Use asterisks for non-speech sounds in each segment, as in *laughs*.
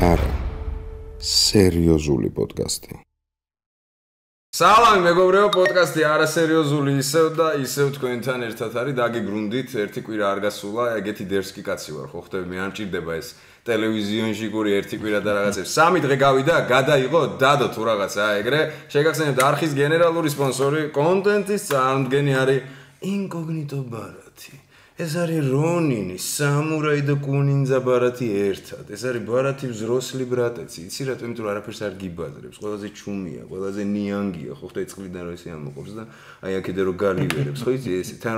არა სერიოზული პოდკასტი. სალამი მეგობრებო პოდკასტი არასერიოზული ისევ და ისევ თქვენთან ერთად არის დაგეგრუნდით ერთი კვირა არ გასულა ეგეთი დერსკი კაცი ვარ ხო ხტები მე არ მჭირდება ეს ტელევიზიონში გური ერთი კვირა და რაღაცებს სამი დღე გავიდა გადაიღო დადო თუ რაღაცა ეგრე შეგახსენებთ არხის გენერალური სპონსორი კონტენტის წარმოდგენი არის ინკოგნიტო ბარათი ეს არის რონინი, სამურაი და კუნინძა ბარათი ერთად. ეს არის ბარათი взрослый братец. იცი რა, თუმცა არაფერს არ გიბაზრებს. ყველაზე ჩუმია, ყველაზე ნიანგია, ხო ხტა წყლიდან რო ისე ამოყობს და აი აქედან რო გარივერებს, ხო იცი ეს თან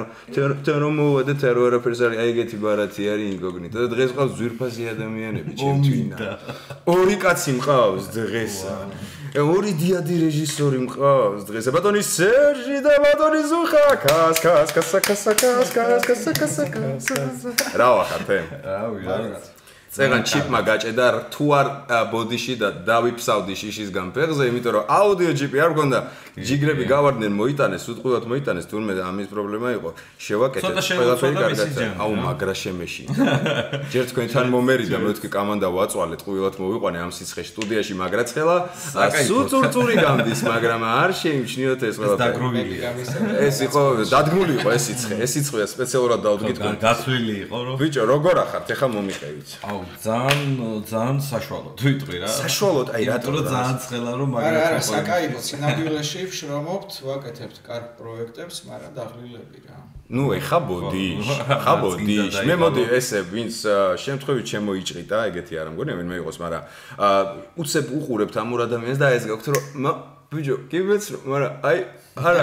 თან რომ მოვა და თან რო არაფერს არის, აი ეგეთი ბარათი არის ინკოგნიტო. და დღეს ყავს ზვირფასი ადამიანები, ჩემთვინა. ორი კაცი მყავს დღესა. ორი დიადი რეჟისორი მყავს დღეს. ბატონი სერჟი და ბატონი ზუხა. კას კას კას კას კას კას კას რა ვახართ? რავი, რაღაც. წეგან ჩიპმა გაჭედა თუ არ ბოდიში და დავიფსავდი შიშისგან ფეხზე, იმიტომ რომ აუდიო ჯიპი არ მქონდა. ჯიგრები გავარდნენ, მოიტანეს, უთყუდად მოიტანეს, თურმე ამის პრობლემა იყო. შევაკეთე ყველაფერი კარგად. აუ, მაგრა შემეში. ჯერ თქვენთან მომერიდა, მე თქვი კამანდა ვაწვალე, ტყუილად მოვიყვანე ამ სიცხე სტუდიაში მაგრაცხელა. სუწურწური გამდის, მაგრამ არ შეიმჩნიოთ ეს ყველაფერი. დაგროვილია. ეს იყო დადგმული იყო ეს სიცხე. ეს სიცხეა სპეციალურად დავდგით. გაცვლილი იყო, რომ ბიჭო, როგორ ახართ? ეხა მომიყევით. აუ, ძალიან ძალიან საშუალოდ ვიტყვი რა. საშუალოდ, აი რატო რა ძალიან ცხელა რომ მაგრამ არა, არა, საკაიბო სინამდვილეში ვშრომობთ, ვაკეთებთ კარგ პროექტებს, მაგრამ დაღლილები რა. ნუ ეხა ბოდი, *laughs* ხა ბოდი. მე მოდი ესე ვინც შემთხვევით შემოიჭრიდა, ეგეთი არ ამგონია, მე მეიყოს, მაგრამ უცებ უყურებთ ამ ორ ადამიანს და ეს გაქვთ რომ ბიჭო, კიბეც, მაგრამ აი არა,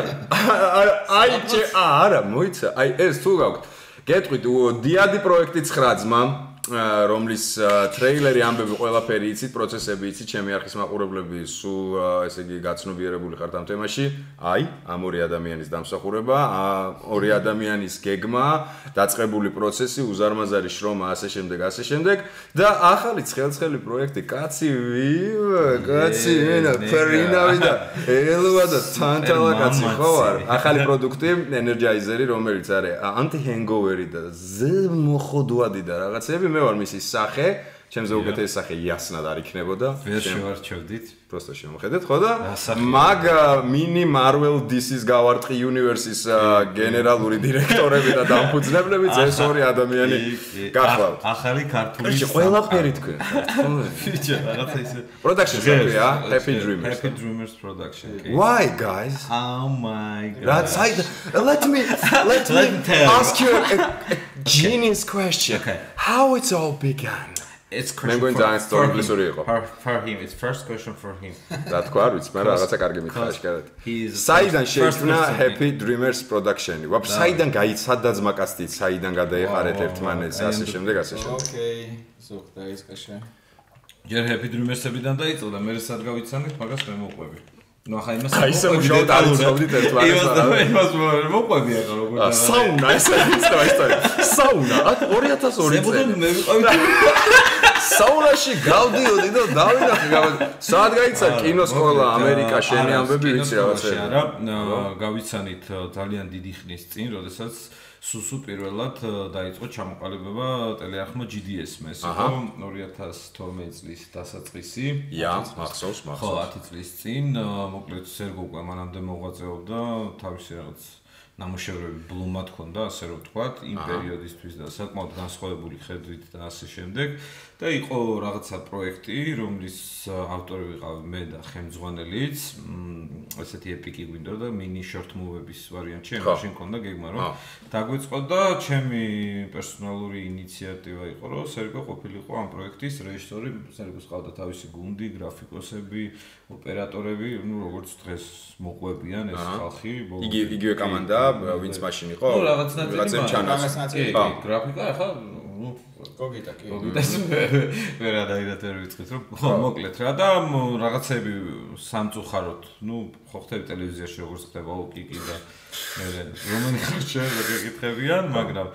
არა, აი ჩე არა, მოიცა, აი ეს თუ გაქვთ. გეტყვით, დიადი პროექტი 9 ძმა, რომლის ტრეილერი ამბები ყველაფერი იცით, პროცესები იცით, ჩემი არქის მაყურებლები სულ ესე იგი გაცნობიერებული ხართ ამ თემაში. აი, ამ ორი ადამიანის დამსახურება, ორი ადამიანის გეგმა, დაწყებული პროცესი, უზარმაზარი შრომა, ასე შემდეგ, ასე შემდეგ. და ახალი ცხელცხელი პროექტი, კაცი კაცი მენა, ფერინავი და ელვა და თანტალა კაცი ხო არ? ახალი პროდუქტი, ენერგიზერი, რომელიც არის ანტი-ჰენგოვერი და ზემოხოდვადი და რაღაცები მე ვარ მისი სახე, ჩემზე უკეთესი სახე იასნად არ იქნებოდა. ვერ შევარჩევდით. просто შემოხედეთ, ხო და მაგ mini Marvel DC-ს გავარტყი Universe-ის გენერალური დირექტორები და დამფუძნებლები ეს ორი ადამიანი გახლავთ. ახალი ქართული ეს ყველაფერი თქვენ. *laughs* ფიჩა, რაღაცა ისე. Production company, Happy Dreamers. Happy Dreamers production. Why guys? Oh my god. That's I let me let me ask you a, a genius question. Okay. How it's all began? It's მგონი ძალიან სწორი ინგლისური იყო. For for him, it's first question for him. *laughs* რა თქვა, არ ვიცი, მაგრამ რაღაცა კარგი მითხრა შეკარად. საიდან შეიქმნა Happy Dreamers production-ი? ვაფშე საიდან გაიცადა ძმაკაცთი, საიდან გადაეყარეთ ერთმანეთს, ასე შემდეგ, ასე შემდეგ. ოკეი, ზოგ დაიწყე. ჯერ Happy Dreamers-ებიდან დაიწყო და მე სად გავიცანეთ, მაგას მე მოყვები. Ну ახლა იმას ესე მუშაობთ არ ვიცოდით ერთმანეთს არა იმას მოყვები ახლა როგორ საუნა ესე იცოდა ისტორია საუნა 2002 წელი მე ვიყავი საუნაში გავდიოდი და დავინახე სად გაიცა კინოსკოლა ამერიკა შენი ამბები ვიცი რაღაცა არა გავიცანით ძალიან დიდი ხნის წინ როდესაც სუსუ პირველად დაიწყო ჩამოყალიბება ტელეარხმა GDS-მა ეს იყო 2012 წლის დასაწყისი. ია მახსოვს მახსოვს. ხო 10 წლის წინ მოკლედ სერგო უკვე მანამდე მოღვაწეობდა. თავისი რაღაც ნამუშევრები ბლუმად ქონდა, ასე რომ ვთქვათ, იმ პერიოდისთვის და საკმაოდ განსხვავებული ხედვით და ასე შემდეგ. და იყო რაღაცა პროექტი, რომლის ავტორი ვიყავ მე და ხემძღვანელიც, ესეთი ეპიკი გვინდა და mini short movie-ების ვარიანტი შემაშინ ქონდა გეგმა, რომ დაგვიწყო და ჩემი პერსონალური ინიციატივა იყო, რომ სერგო ყოფილიყო ამ პროექტის რეჟისორი, სერგოს ყავდა თავისი გუნდი, გრაფიკოსები, ოპერატორები, ну, როგორც დღეს მოყვებიან ეს ხალხი, იგი იგივე კომანდა ვინც მაშინ იყო? ნუ რაღაცნაირად რაღაცნაირად ხო, გრაფიკა ახლა ნუ გოგიტა კი. გოგიტას *laughs* მე რა დაირათ ვერ ვიცით რომ ხო მოკლედ რა და რაღაცები სამწუხაროდ, ნუ ხო ხტები ტელევიზიაში როგორც ხდება ოკი კი და მე რომელი ხარ შეიძლება გეკითხებიან, მაგრამ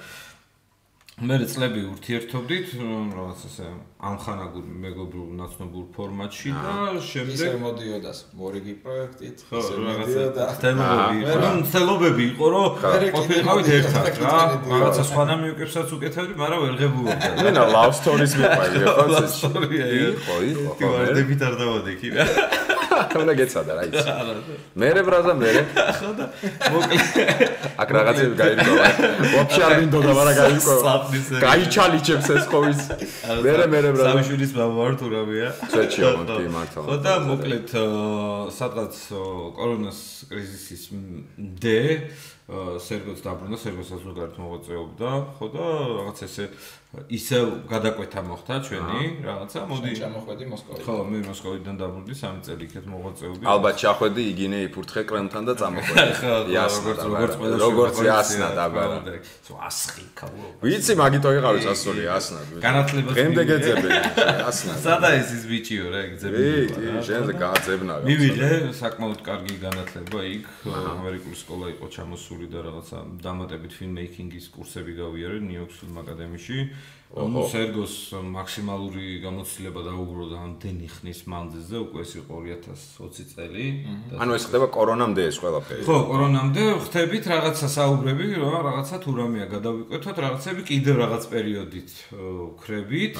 მე წლები ურთიერთობდით რაღაც ესე ამხანაგურ მეგობრულ ნაცნობურ ფორმატში და ისე შემდეგ მოდიოდა მორიგი პროექტით, ხო ისე რაღაცა მოდიოდა. თემები იყო. რომ თელობები იყო რომ ყოფილიყავით ერთად რა რაღაცა სხვანაირებსაც უკეთებდი მაგრამ ვერ ღებულობდა ნენა love stories მიყვარია ხო *laughs* Love story-ა, ია. იყო იყო კი ვარდებით არ დავადექი რა უნდა გეცადა რა იცი. *laughs* მერე ბრაზა მერე მოკლედ აქ რაღაცები გაირკვევა ვაფშე არ მინდოდა გაირკვევა საპნის გაიჩალიჩებს ეს ყოვის მერე მერე ბრაზა სამი შვილის ბაბა ვარ თუ რამეა. სვეტშიო *laughs* მოდი მართლა ხო და მოკლედ სადღაც კორონას კრიზისის მდე სერგოც დაბრუნდა, სერგოსაც ზოგადად მოღვაწეობდა, ხო და რაღაც ესე ისევ გადაკვეთა მოხდა ჩვენი რაღაცა, მოდი ჩამოხვედი მოსკოვში. ხო, მე მოსკოვიდან დაბრუნდი 3 წელი იქეთ მოღვაწეობდი. ალბათ ჩახვედი იგინე იფურთხე კრემთან და წამოხვედი *laughs* ხო, როგორც როგორც ყველა როგორც შევაყოლე, იასნა და ხო, ბარა. და სულ ასხი ქავო. ვიცი მაგითო იყავი სასული იასნა განათლებას დღემდე მივიღე. გეძებენ იასნა *laughs* სადა ეს ის ბიჭიო რა, ეგ კი შენზე გააძებნა მივიღე საკმაოდ კარგი განათლება იქ ამერიკული სკოლა იყო ჩამოსული და რაღაცა დამატებით ფილმეიკინგის კურსები გავიარე ნიუ-იორკ ფილმ აკადემიაში. ნუ სერგოს მაქსიმალური გამოცდილება დაუგროვდა ამდენი ხნის მანძილზე, უკვე ეს იყო 2020 წელი. და ანუ ეს ხდება კორონამდე ეს ყველაფერი ხო, კორონამდე ხდებით რაღაცა საუბრები, რა, რაღაცა თუ რამეა გადავიკვეთოთ, რაღაცები კიდევ რაღაც პერიოდით ვქრებით.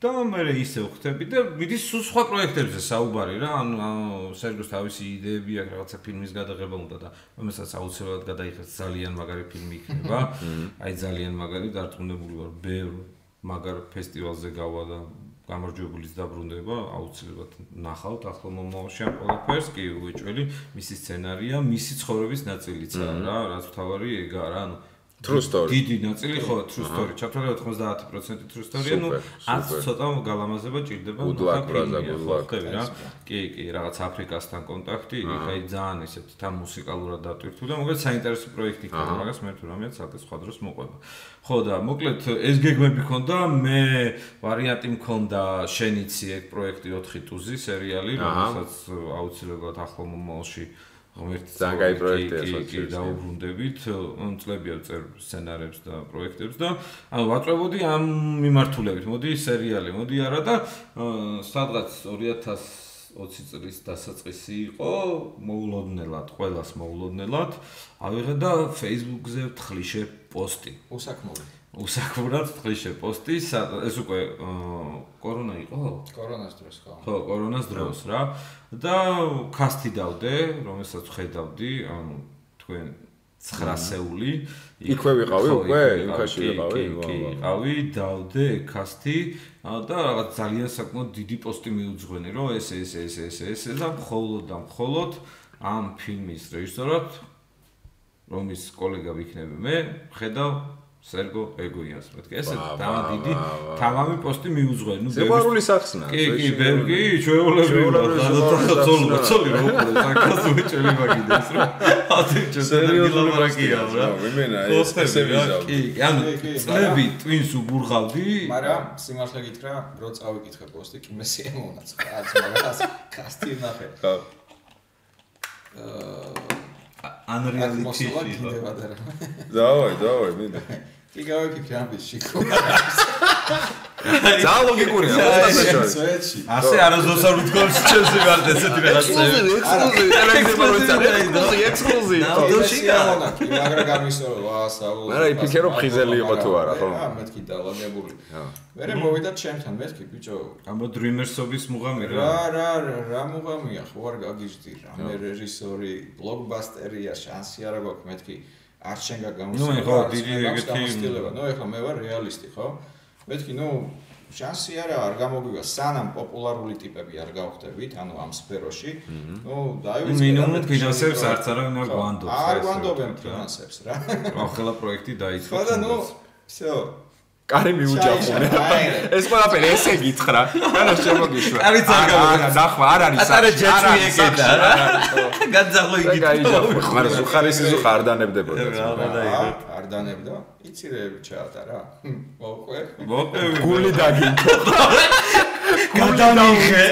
და მე ისე ვხდები და მიდის სულ სხვა პროექტებზე საუბარი რა, ანუ სერგოს თავისი იდეები აქვს რაღაცა ფილმის გადაღება უნდა და რომელსაც აუცილებლად გადაიხეს ძალიან მაგარი ფილმი იქნება. აი ძალიან მაგარი დარწმუნებული ვარ, ბევრ მაგარ ფესტივალზე გავა და გამარჯვებულის დაბრუნება აუცილებლად ნახავთ. ახლა მომავალში ამ ყველაფერს კი უეჭველი მისი სცენარია, მისი ცხოვრების ნაწილიცაა რა, რაც თავარი ეგა რა, ანუ True story. დიდი ნაწილი ხო true story. ჩათვალე 90% true story-ია, ნუ Super, ას super. ცოტა გალამაზება ჭირდება. Good luck, brother, good luck. კი, კი, რაღაც აფრიკასთან კონტაქტი, იქ აი ძალიან ისეთ თან მუსიკალურად დატვირთული და მოკლედ საინტერესო პროექტი იქნება, მაგას მე თუ რამეა ცალკე სხვა დროს მოყვება. ხო და მოკლედ ეს გეგმები ქონდა, მე ვარიანტი მქონდა შენიცი ეგ პროექტი 4 ტუზი სერიალი, რომელსაც აუცილებლად ახლა მომავალში ღმერთი ძალიან კაი პროექტია, სოციალისტი. და დაუბრუნდებით, წლებია წერ სცენარებს და პროექტებს და ანუ ვაწვევოდი ამ მიმართულებით. მოდი სერიალი, მოდი არა და სადღაც 2020 წლის დასაწყისი იყო, მოულოდნელად, ყოველას მოულოდნელად ავიღე და Facebook-ზე ვთხრიშე პოსტი. უსაქმური. უსაქმურად ვთხრიშე პოსტი, ეს უკვე კორონა იყო? კორონას დროს ხო. ხო, კორონას დროს რა. და კასტი დავდე, რომელსაც ხედავდი, ანუ თქვენ 900-ეული. იქვე ვიყავი უკვე? იქაში ვიყავი? კი, ვიყავი, დავდე კასტი და რაღაც ძალიან საკმაოდ დიდი პოსტი მიუძღვენი, რომ ეს ეს ეს ეს ეს და მხოლოდ და მხოლოდ ამ ფილმის რეჟისორად რომის კოლეგა ვიქნები მე, ხედავ სერგო ეგოიანს მეთქე ესე ვა, დიდი თამამი პოსტი მიუძღვენი ნუ ბევრი სახსნა კი, კი, ბევრი, გადათა ძოლო, სახსნა. ძოლი რა უკვე საკაზო ვეჭველი მაგიდეს რა. ათი სერიოზული ლაპარაკია რა. რა, ვიმენა, ეს- ესე რა, კი, კი, ანუ წლები ტვინს უბურღავდი. მაგრამ სიმართლე გითხრა, რო წავიკითხე პოსტი, კი მე სიემონა წყაც, მაგრამ კასტი ნახე. ხო აა Unreality-ში. დავაი დავაი მინდა კი გავიქიქრე ამის შიქო. ძალიან ლოგიკურია მოსტაფეშორი სვეტში. ასე არასდროს არ ვთქვამს ჩემს მიმართ ესეთი რაღაცები. ექსკლუზივი ექსკლუზივი ექსკლუზივი ნაუ, ხო. დოში სიემონა, კი, მაგრამ გამისო, ვა, საულ. მაგრამ იფიქრე, რომ ფხიზელი იყო თუ არა, ხო? აა, მეთქი დალაგებული. მერე მოვიდა ჩემთან, მეთქი, ბიჭო, ამბო Dreamers-ობის მუღამი რა. რა რა რა მუღამია ხო არ გაგიჟდი რა მე რეჟისორი ბლოკბასტერია შანსი არა გვაქვს მეთქი არ შენ ნუ, გაგამოსtildeება ხო, დიდი ეგეთი- ნუ ეხლა მე ვარ რეალისტი ხო მეთქი ნუ შანსი არა არ გამოგივა სანამ პოპულარული ტიპები არ გავხდებით ანუ ამ სფეროში ნუ დაივიწყე მინიმუმ ფინანსებს არც არავინ არ გვანდობს, არ ესე გვანდობენ ვთქვათ, რა. ფინანსებს რა რა ხელა პროექტი დაიწყო. ხო და ნუ всё კარი მიუჯახუნე *laughs* ეს ყველაფერი ესე გითხრა განა შემოგიშვა კარიც არ გამოგეც. არა ნახვა არ არის ატარე სახში, ჯეჭვი არ არის ეკეთა სახში, რა. რა. *laughs* გაძაღლო და იგი. გაიჯახო მაგრამ ზუხარისი ზუხა არ დანებდებოდა რა, *laughs* რა. აა, არ დანებდა იცი რე ჩაატა რა მოყვე მოყევი. გული დაგინთო გადამიღე.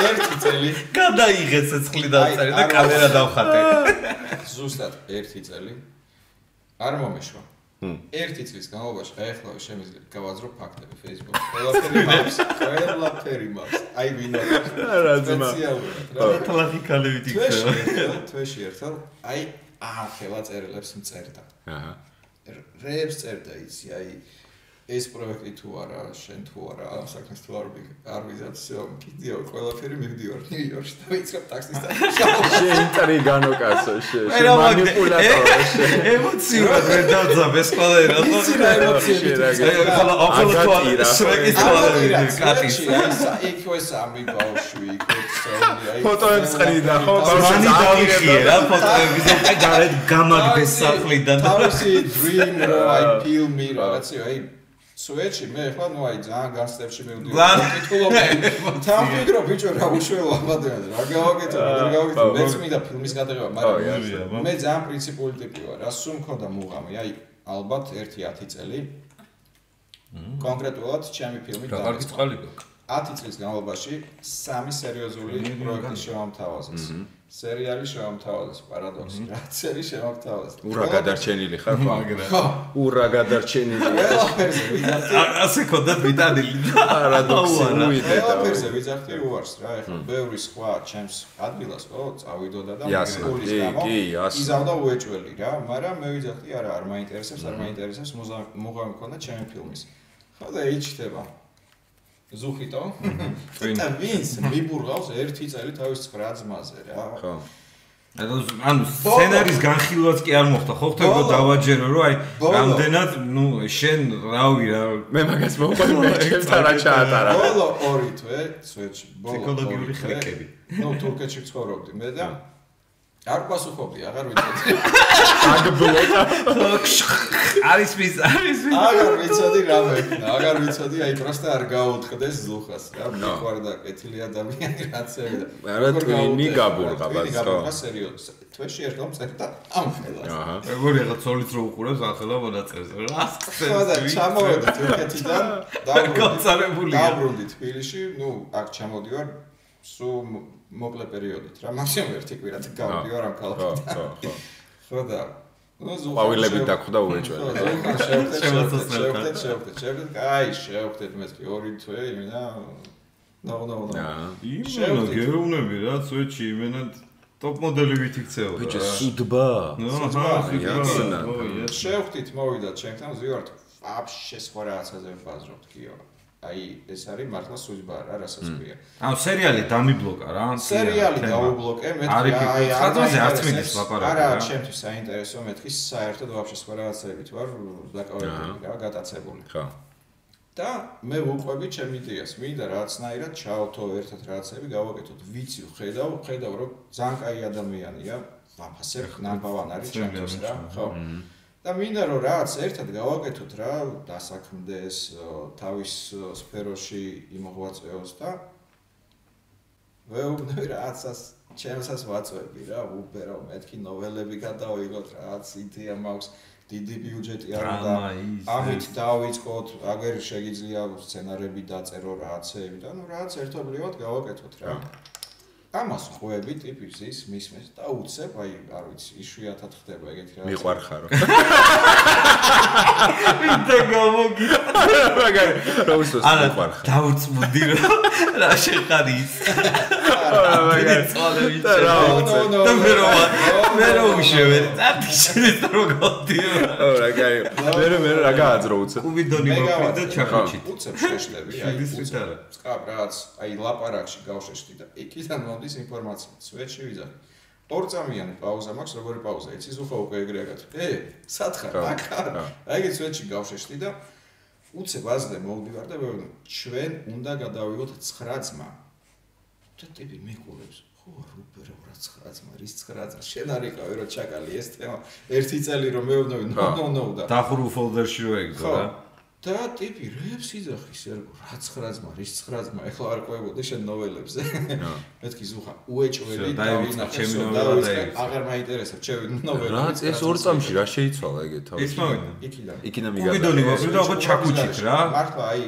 ერთი წელი გადაიღე ცეცხლი დავწერე და კამერა დავხატე. ზუსტად ერთი წელი არ მომეშვა ერთი წლის განმავლობაში გაეხლა შემიძლია გავაძრო ფაქტები Facebook-ზე. ყველაფერი მაქვს, ყველაფერი მაქვს. აი ვინა. რა ძმა. სპეციალურად რა. თლახი ქალებით თვეში იქნება. ერთხელ, თვეში ერთხელ, აი ახლა წერილებს მწერდა. აჰა. რეებს წერდა იცი, აი ეს პროექტი თუ არა, შენ თუ არა, ამ საქმეს თუ არ ვი- არ ვიზაციო, კიდეო ყველაფერი მივდივარ ნიუ-იორკში და ვიცხებ ტაქსისტთან. *laughs* შენ ინტრიგანო კაცო, შენ მე *laughs* რა მაგდე- მანიპულატორი შენ. ემოციურად ვერ დავძაბეს ყველა რა. იცი *laughs* რა ემოციები აი ახლა ახლა თუ არა, ყველა კატის. იქ ეს ამი ბავშვი, იქ ცელი, აი ფოტოებს ყრიდა, ხო? მანი დავიხიე რა ფოტოები ზოგადად გარეთ გამაგდეს სახლიდან. თავისი dream რო აი ფილმი რაღაცა აი სუეჩი მე ხო ნუ აი ძალიან განსტებში მივდივარ კითხულობ თან *laughs* ფიქრო ბიჭო რა უშველო ამადიან რა გავაკეთო რა გავაკეთო აა, მეც მინდა ფილმის გადაღება მაგრამ მე ძალიან პრინციპული ტიპი ვარ რა სულ მქონდა მუღამი. აი ალბათ 1-10 წელი. კონკრეტულად ჩემი ფილმი რა კარგი წყალი გაქვს. 10 წლის განმავლობაში სამი სერიოზული პროექტი შევამთავაზეს. სერიალი შევამთავაზეს, პარადოქსი. რაც სერი შევამთავაზეს. ურა გადარჩენილი ხარ ხო? მაგრა. ხო. ურა გადარჩენილი. ასე ქონდა ვიტანილი. პარადოქსი უიდე და ყველაფერზე ვიზახტი უარს რა, ეხლა ბევრი სხვა ჩემს ადგილას ხო, წავიდოდა და კი, გამო იზავდა უეჭველი რა, მაგრამ მე ვიზახტი არა, არ მაინტერესებს, არ მაინტერესებს მუზა- მუღამი ქონდა ჩემი ფილმის. ხო და იჩდება. ზუხიტო. და ვინც მიბურღავს ერთი წელი თავის 9 ძმაზე რა. ხო. ანუ სცენარის განხილვაც კი არ მოხდა ხო ბოლო. დავაჯერო რომ აი რამდენად ნუ შენ რავი რა მე მაგას ჩემთან რა ჩაატარა. ბოლო ორი თვე, სვეჩი, ბოლო. ფსიქოლოგიური ხრიკები. ნუ თურქეთში ცხოვრობდი მე და არ პასუხობდი, აღარ ვიცოდი. აგბლოკა. *laughs* არის მის არის მის აღარ ვიცოდი რა მექნა, აღარ ვიცოდი, აი პროსტა არ გაუთხდეს ზუხას რა, მიყვარდა კეთილი ადამიანი რაცები და არა, ტვინი გაბურღა, ბას, გაბურღა ხო? სერიოზ. თვეში ერთხელ წერდა ამ ხელას. აჰა. როგორ ეხა ცოლიც რო უყურებს ახლა მონაწერს რა ხო და ჩამოვედი თურქეთიდან, *laughs* დაბრუნდი. გაწარებულია. დაბრუნდი თბილისში, ნუ აქ ჩამოდივარ სულ მოკლე პერიოდით რა, მაქსიმუმ ერთი კვირა და გავდივარ ამ ხო, ქალაქიდან. ხო, ხო. ხო და ნუ შევ- დახვდა უეჭველი. შევხვდეთ, *laughs* შევხვდეთ, შევხვდეთ, აი შევხვდეთ მე კი ორი თვე იმენა ნო ნო ნო აა. იმენა გეუნები რა სვეჩი იმენა ტოპ მოდელებით იქცეო ბიჭო, სუდბა. აჰა იაცნა. შევხვდით მოვიდა ჩემთან ზივართ ვაფშე სხვა რაღაცაზე ვბაზრობთ კიო აი ეს არის მართლა სუძბა რა რასაც ქვია ანუ სერიალი დამიბლოკა რა სერიალი დაუბლოკე მე არის კი, აი ხაზზე არც მიდის ლაპარაკი, არა რა. ჩემთვის საინტერესო მეთქი საერთოდ ვაფშე სხვა რაღაცებით ვარ დაკავებული რა გატაცებული. ხო. და მე ვუყვები ჩემ იდეას მინდა რაღაცნაირად ჩავთო ერთად რაღაცები გავაკეთოთ. ვიცი ხედავ ხედავ რომ ძალიან კაი ადამიანია ვაფასებ ნამბავან არის ჩემთვის რა ხო და მინდა რომ რაღაც ერთად გავაკეთოთ რა დასაქმდეს თავის სფეროში იმოღვაწეოს და ვეუბნები რაღაცას ჩემსას ვაწვევი რა უბერო მეთქი ნოველები გადავიღოთ რაღაც იდეა მაქვს დიდი ბიუჯეტი არ უნდა ამით დავიწყოთ, აგერ შეგიძლია სცენარები დაწერო რაღაცეები და ნუ რაღაც ერთობლივად გავაკეთოთ რა. ამას ხვევები ტიპის ის მისმეს და უცებ, აი, არ ვიცი, იშვიათად ხდება ეგეთი რაღაც. მიყვარხარო. და გამოგი მაგარი, რა უსოს არა მიყვარხარ. დავრწმუნდი რომ რა შეხარი ის მაგარი. და რა უცებ. და მე რომ მე რომ ნო, უშევენ დაფიშეთ რომ გავდიო ო, რა კაი. მე მე რა გააძრო უცებ. კუბიდონი მოკრი და ჩახოჩით უცებ შეშლები, აი, უცებ. სკაპ რაღაც, აი, ლაპარაკში გავშეშდი და იქიდან მომდის ინფორმაცია. სვეტში ვიზახი. ორ წამიანი პაუზა მაქვს, როგორი პაუზა? იცი ზუხა უკვე ეგრე აგათ. ე, სათხარ, აკარ. აი, ეგ სვეტში გავშეშდი და უცებ აზრზე მოვდივარ და მე ჩვენ უნდა გადავიღოთ 9 ძმა. და ტიპი მეკურებს. რუბეროვრაც 9 რის 9 შენ არ იყავი რომ ჩაკალი ეს თემა. ერთი წელი რომ მეუბნები ნო ნო ნო და დახურულ ფოლდერში რო ეგდო რა? და ტიპი რეებს იძახის ერგო რა 9-მა რის 9-მა ეხლა არ ყვებოდი შენ ნოველებზე. მეთქი ზუხა უეჭველი დავინახე დავიწყე აღარ მაინტერესებს ჩემი ნოველები. რა ეს ორ წამში რა შეიცვალა ეგეთ თავი? ისმავენ იქიდან. იქიდან მიგაბა უბიდონი ვაფრი და აღარ ჩაკუჩით რა? მართლა აი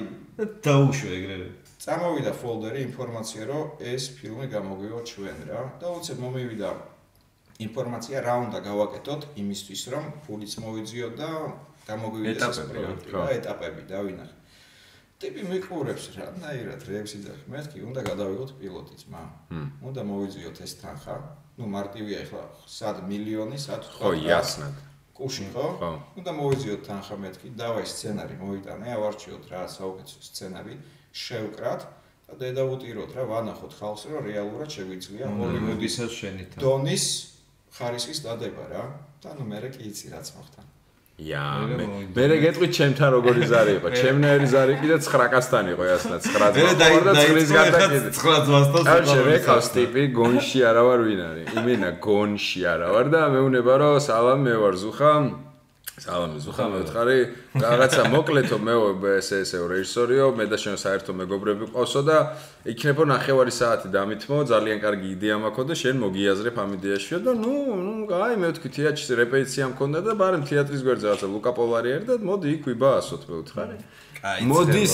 დაუშვე ეგრევე წამოვიდა ფოლდერი ინფორმაცია რომ ეს ფილმი გამოგვივა ჩვენ რა და უცებ მომივიდა ინფორმაცია რა უნდა გავაკეთოთ იმისთვის რომ ფულიც მოვიძიოთ და გამოგვივიდეს ეს პროექტი რა ეტაპები დავინახე ტიპი მიყურებს რანაირად რეაქცი ძახი მე თქვი უნდა გადავიღოთ პილოტიც მა უნდა მოვიძიოთ ეს თანხა. ну მარტივია ახლა სად მილიონი სად ხო იასნად. კუში ხო? უნდა მოვიძიოთ თანხა მე თქვი დავაი სცენარი მოვიტანე ავარჩიოთ რა საუკეთესო სცენარი შევკრათ და დედავუტიროთ რა ვანახოთ ხალხს რომ რეალურად შეგვიძლია ჰოლივუდისაც შენით დონის ხარისხის დადება რა. და ნუ მე კი იცი რაც მოხდა. ია მე მე გეტყვი ჩემთან როგორი ზარი იყო. ჩემნაირი ზარი კიდე 9 კაცთან იყო ასნა 9 ძმა და წლის გადაკიდე 9 ძმასთან აი შე ხავს ტიპი გონში არა ვარ ვინ არის? იმენა გონში არა ვარ და მეუნება რომ სალამ მე ვარ ზუხა სალამი ზუხა მეთხარი რაღაცა მოკლეთო მე ესე ესე რეჟისორიო. მე და შენ საერთო მეგობრები ყავსო და იქნებო ნახევარი საათი დამითმო. ძალიან კარგი იდეა მაქვს და შენ მოგიაზრებ ამ იდეაშიო და ნუ ნუ აი მე ვთქვი თეატრში რეპეტიცია მქონდა და ბარემ თეატრის გვერდზე რაღაცა ლუკა პოლარი არის და მოდი იქ ვიბაასოთ მე ვთხარი მოდის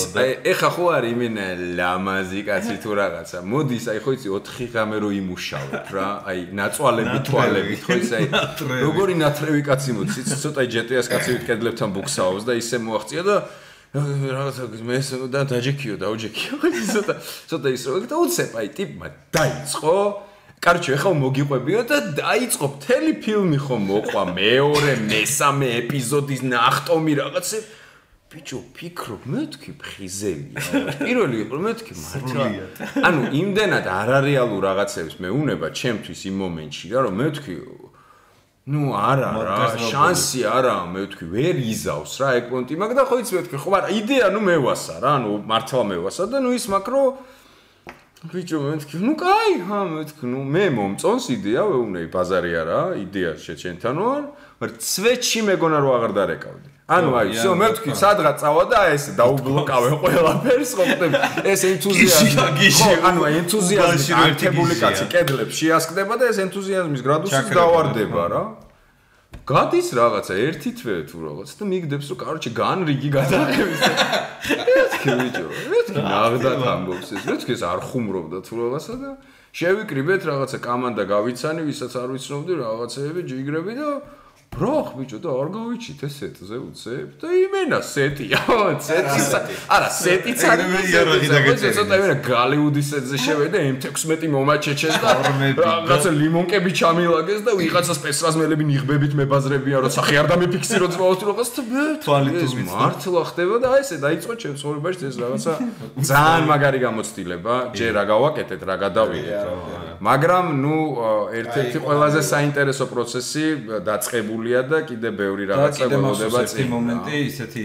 ეხა ხო არის იმენა ლამაზი კაცი თუ რაღაცა. მოდის აი ხო იცი 4 ღამე რო იმუშავებ რა აი ნაწვალები თვალები ხო იცი აი როგორი ნათრევი კაცი მოდის. იცი ცოტა ჯეტიას კაცი ვიკედლებთან ბუქსაობს და ისე მოაღწია და რაღაცა მე და დაჯექიო და ოჯექიო *laughs* ცოტა ცოტა ისე და უცებ აი ტიპმა დაიწყო. კარჩო ეხლა მოგიყვებიო და დაიწყო მთელი ფილმი ხომ მოყვა მეორე მესამე ეპიზოდის ნახტომი რაღაცა ბიჭო, ფიქრობ, მე თქვი ფხიზელია. პირველი იყო, მე თქვი მართლა. ანუ იმდენად არარეალურ რაღაცებს მე უნება ჩემთვის იმ მომენტში რა, რომ მე თქვი ну არა რა შანსი არა მე ვთქვი ვერ იზავს რა ეგ პონტი მაგ და ხო იცი მე ვთქვი ხო მაგრამ იდეა ნუ მევასა რა ნუ მართლა მევასა და ნუ ის მაკრო ბიჭო მე ვთქვი ნუ კაი ჰა მე ვთქვი ნუ მე მომწონს იდეა ვეუნეი ბაზარი არა იდეა შეჩენთან ვარ მაგრამ ცვეთში მეგონა რო აღარ დარეკავდი ანუ აი, всё, მე ვთქვი, სადღაც წავა და ეს დაუბლოკავე *laughs* ყველაფერს, ხო ხდება? ეს ენთუზიაზმი. ხო, ანუ ენთუზიაზმი აქტებული კაცი კედლებს შეასკდება და ეს ენთუზიაზმის გრადუსი დავარდება რა. გადის რაღაცა ერთი თვე თუ რაღაც და მიგდებს რომ კაროჩე გან რიგი გადააყენებს. *laughs* ეს ქიჭო. ეს ნაღდა თამბობს ეს. ეს ეს არ ხუმრობდა თუ რაღაცა და შევიკრიბეთ რაღაცა კამანდა გავიცანი, ვისაც არ ვიცნობდი რაღაცეები, ჯიგრები და ბროხ ბიჭო და არ გავიჩით ეს სეტზე უცებ და იმენა სეტია სეტი არა სეტიც არის ეს ცოტა იმენა გალიუდის სეტზე შევედა M16 მომაჩეჩეს და რაღაცა ლიმონკები ჩამილაგეს და ვიღაცა სპეცრაზმელები ნიღბებით მებაზრებიან რომ სახე არ დამიფიქსირო ძმაოს რაღაც თვალი თუ მართლა ხდება და აი ესე დაიწყო ჩემს ცხოვრებაში ეს რაღაცა *laughs* ძალიან მაგარი გამოცდილება. ჯერ რა გავაკეთეთ რა გადავიდეთ მაგრამ ნუ ერთ-ერთი ყველაზე საინტერესო პროცესი დაწყებული გულია და კიდე ბევრი რაღაცა გონდება წინ. და მომენტი ისეთი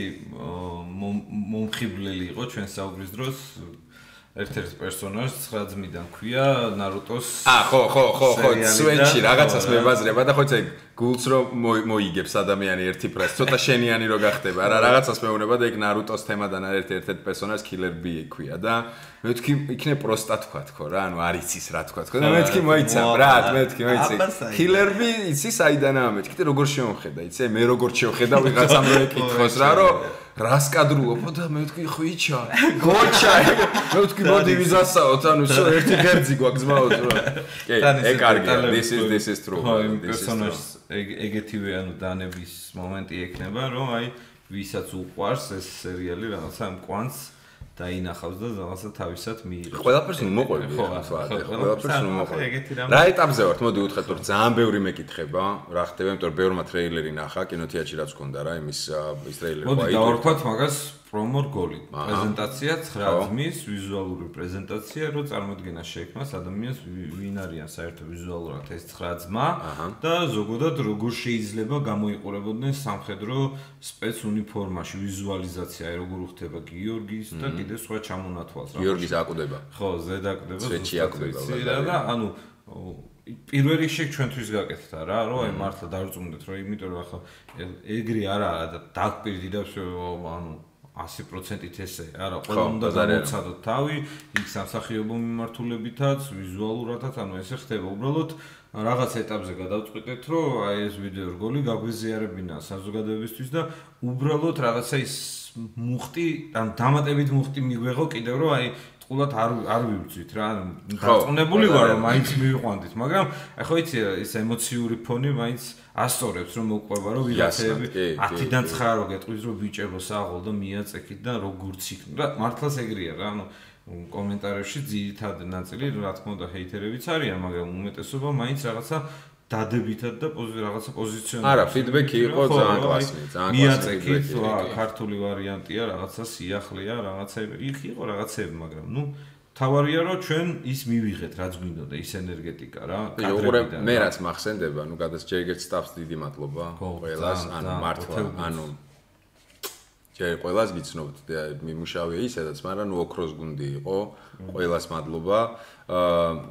მომხიბლელი იყო ჩვენ საუბრის დროს ერთ-ერთ პერსონაჟს 9 ძმიდან ქვია ნარუტოს აა ხო ხო ხო ხო სვენჩი რაღაცას მებაზრება და ხო იცი გულს რო მოიგებს ადამიანი ერთი ფრაზით ცოტა შენიანი რო გახდება რა რაღაცას მეუბნება და ეგ ნარუტოს თემადან არის ერთ-ერთ პერსონაჟს კილერ ბი ქვია და მე ვთქვი იქნებ პროსტა თქვა თქო რა ანუ არ იცის რა თქვა თქო და მე ვთქვი მოიცა რა მე ვთქვი მოიცი. კილერბი იცი საიდანაა მე ვთქვი როგორ შემოხედა იცი მე როგორ შევხედა ვიღაცამ რო ეკითხოს რა რომ რას კადრულობ და მე ვთქვი ხვიჩა გოჩა. მე ვთქვი მოდი ვიზასაოთ ანუ შო ერთი გერძი გვაქვს ძმაო რა. კი ეგ კარგია this is this is true. this is ეგეთივე ანუ დანების მომენტი ექნება რომ აი ვისაც უყვარს ეს სერიალი რაღაცა მკვანს დაინახავს და რაღაცა თავისად მიიღებს. ყველაფერს მოყვები *laughs* ხო ახლა ყველაფერს მოყვები. რა ეტაპზე ვართ? მოდი უთხრათ რომ ძალიან ბევრი მეკითხება, რა ხდება, იმიტომ რომ ბევრმა ტრეილერი ნახა, კინოთეატრში რაც ჰქონდა რა, იმის ის ტრეილერი ყო. მოდი დავარქვათ მაგას პრომო რგოლი. პრეზენტაცია 9 ძმის ვიზუალური პრეზენტაცია, რომ წარმოდგენა შეექმნას ადამიანს ვინ არიან საერთო ვიზუალურად ეს 9 ძმა და ზოგადად როგორ შეიძლება გამოიყურებოდნენ სამხედრო სპეც უნიფორმაში ვიზუალიზაცია, აი როგორ ხდება გიორგის და კიდე სხვა ჩამონათვალს რა. გიორგის აკვდება. ხო, ზედაკვდება. სვეჩი აკვდება. და ანუ პირველ რიგში ჩვენთვის გაკეთდა რა, რომ აი მართლა დარწმუნდეთ, რომ იმიტომ რომ ახლა ეგრე არაა და დაგპირდი და ანუ 100%-ით ესე. არა, ყველა უნდა დამოცადოთ თავი, იქ სამსახიობო მიმართულებითაც, ვიზუალურადაც, ანუ ესე ხდება. უბრალოდ რაღაც ეტაპზე გადავწყვიტეთ, რომ აი ეს ვიდეო რგოლი გაგვიზიარებინა საზოგადოებისთვის და უბრალოდ რაღაცა ის მუხტი, ან დამატებით მუხტი მიგვეღო კიდევ რომ აი ყულად არ არ ვიბრძვით რა დაწუნებული ვარ რომ მაინც მივიყვანდით მაგრამ ახლა იცი ეს ემოციური ფონი მაინც ასწორებს რომ მოყვება რომ ვიღაცები 10-დან 9 რო გეტყვის რომ ბიჭებო საღოლ და მიაწექით და როგორიც იქნება რა მართლაც ეგრეა რა ანუ კომენტარებში ძირითადად ნაწილი რა თქმა უნდა ჰეითერებიც არიან მაგრამ უმეტესობა მაინც რაღაცა დადებითად და რაღაცა პოზიციონი არა ფიდბექი იყო ძალიან კლასი ძალიან კლასი ფიდბექი რა ქართული ვარიანტია რაღაცა სიახლეა რაღაცა იქ იყო რაღაცები მაგრამ ნუ თავარია რომ ჩვენ ის მივიღეთ რაც გვინდოდა ის ენერგეტიკა რა კადრებიდან მე რაც მახსენდება ნუ გადას ჯერგერტ სტაფს დიდი მადლობა ყველას ანუ მართლა ანუ ჯერ ყველას გიცნობთ მიმუშავე ისედაც მაგრამ ნუ ოქროს გუნდი იყო ყველას მადლობა.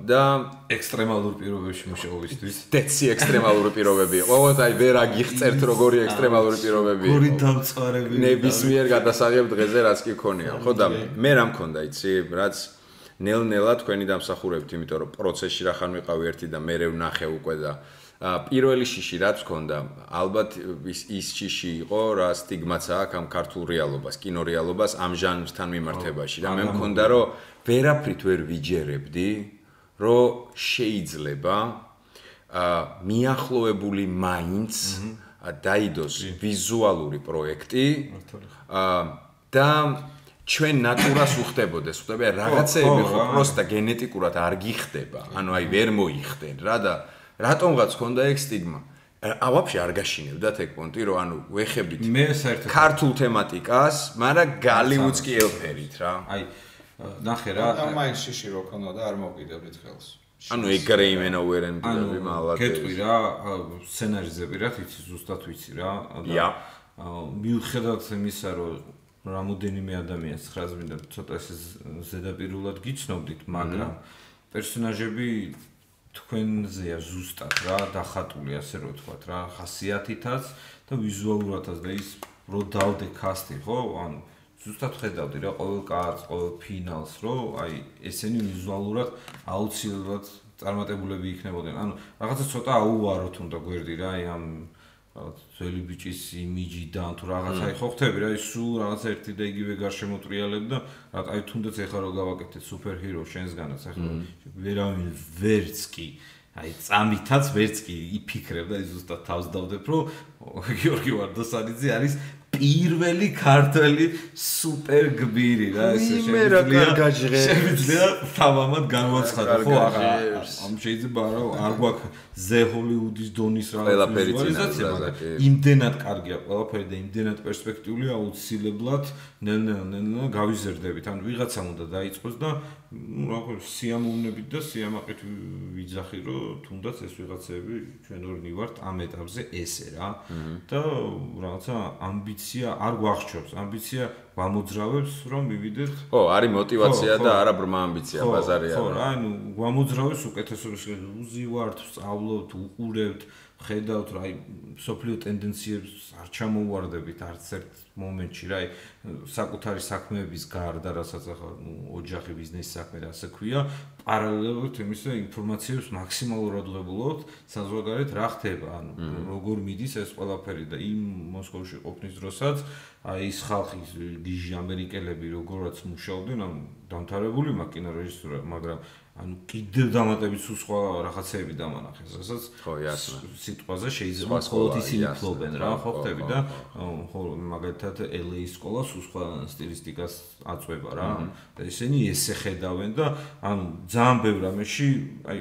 და ექსტრემალურ პირობებში მუშაობისთვის. *laughs* დეცი ექსტრემალური პირობები იყო. აი ვერ აგიხწერთ როგორი ექსტრემალური პირობები იყო. გორი დამწარები ნებისმიერ გადასაღებ დღეზე რაც კი ქონია. ხო და მე რა მქონდა იცი რაც ნელ-ნელა თქვენი დამსახურებით იმიტომ რომ პროცესში რა ხან ვიყავი ერთი და მე ვნახე უკვე და პირველი შიში რაც მქონდა ალბათ ის ის შიში იყო რა სტიგმაც აქვს ამ ქართულ რეალობას კინორეალობას ამ ჟანრთან მიმართებაში. და მე მქონდა რომ ვერაფრით ვერ ვიჯერებდი რომ შეიძლება ა მიახლოებული მაინც დაიდოს ვიზუალური პროექტი ა და ჩვენ ნატურას უხდებოდეს, ხდება რაღაცეები ხო პროსტა გენეტიკურად არ გიხდება, ანუ აი ვერ მოიხდენ რა და რატომღაც ქონდა ეგ სტიგმა? ა ვაფშე არ გაშინებდათ ეგ პონტი, რომ ანუ ვეხებით მე საერთოდ ქართულ თემატიკას, მაგრამ გალივუდს კი ელფერით რა. აი ნახე რა. და მაინც შიში რო ქონდა და არ მოგიდებით ხელს. ანუ ეგ გრეიმენ ოვერენ ბილები მალად. გეტყვი რა, სცენარიზზე პირად იცი ზუსტად ვიცი რა. და მიუხედავად იმისა, რომ რამოდენიმე ადამიანს ხრაზმინდა ცოტა ეს ზედაპირულად გიცნობდით, მაგრამ პერსონაჟები თქვენზეა ზუსტად რა დახატული ასე რომ ვთქვა რა ხასიათითაც და ვიზუალურადაც და ის რო დავდე კასტი ხო? ანუ ზუსტად ხედავდი რა ყოველ კაცს ყოველ ფინალს რო აი ესენი ვიზუალურად აუცილებლად წარმატებულები იქნებოდნენ. ანუ რაღაცა ცოტა აუვაროთ უნდა გვერდი რა აი ამ ძველი ბიჭის იმიჯიდან თუ რაღაცა ხო ხვდები რა ის სულ რაღაცა ერთი და იგივე გარშემოტრიალებ და რა აი თუნდაც ეხლა რო გავაკეთეთ სუპერჰირო შენსგანაც ახლა ვერავინ ვერც კი აი წამითაც ვერც კი იფიქრებ და ზუსტად თავს დავდებ რომ გიორგი ვარდოსანიძე არის პირველი ქართველი სუპერ გბირი რა ესე შეიძლება შეიძლება თამამად განვაცხადო ხო აღა ამ შეიძლება რა არ გვაქვს ზე ჰოლივუდის დონის რაღაცა ვიზუალიზაცია მაგრამ იმდენად კარგია ყველაფერი და იმდენად პერსპექტიული აუცილებლად ნელ-ნელა გავიზერდებით ან ვიღაცამ უნდა დაიწყოს და ну როგორ სიამოვნებით და სიამაყით ვიძახი რომ თუნდაც ეს ვიღაცები ჩვენ ორნი ვართ ამ ეტაპზე ესე რა. და რაღაცა ამბიცია არ გვახშობს ამბიცია გამოძრავებს რომ მივიდეთ ო არის мотивация და არა ბრმა ამბიცია ბაზარია ხო ანუ გამოძრავებს უკეთესობის უზი ვართ სწავლობთ უყურებთ ხედავთ რა აი სოფლიო ტენდენციებს არ ჩამოუვარდებით არც ერთ მომენტში რა აი საკუთარი საქმეების გარდა რასაც ახლა ნუ ოჯახი ბიზნესი საქმე და ასე ქვია პარალელურად იმისა ინფორმაციებს მაქსიმალურად ღვებულობთ საზოგადოებრივ რა ხდება ანუ როგორ მიდის ეს ყველაფერი და იმ მოსკოვში ყოფნის დროსაც აი ის ხალხი გიჟი ამერიკელები როგორაც მუშაობდნენ ანუ დამთავრებული მაკინა რეჟისორა მაგრამ ანუ კიდევ დამატებით სულ სხვა რაღაცეები დამანახეს, რასაც ხო, იასნა. სიტყვაზე შეიძლება მხოლოდ ისინი ფლობენ რა, ხო ხტები და ხო მაგალითად LA სკოლა სულ სხვა სტილისტიკას აწვება რა. და ისინი ესე ხედავენ და ანუ ძალიან ბევრ რამეში აი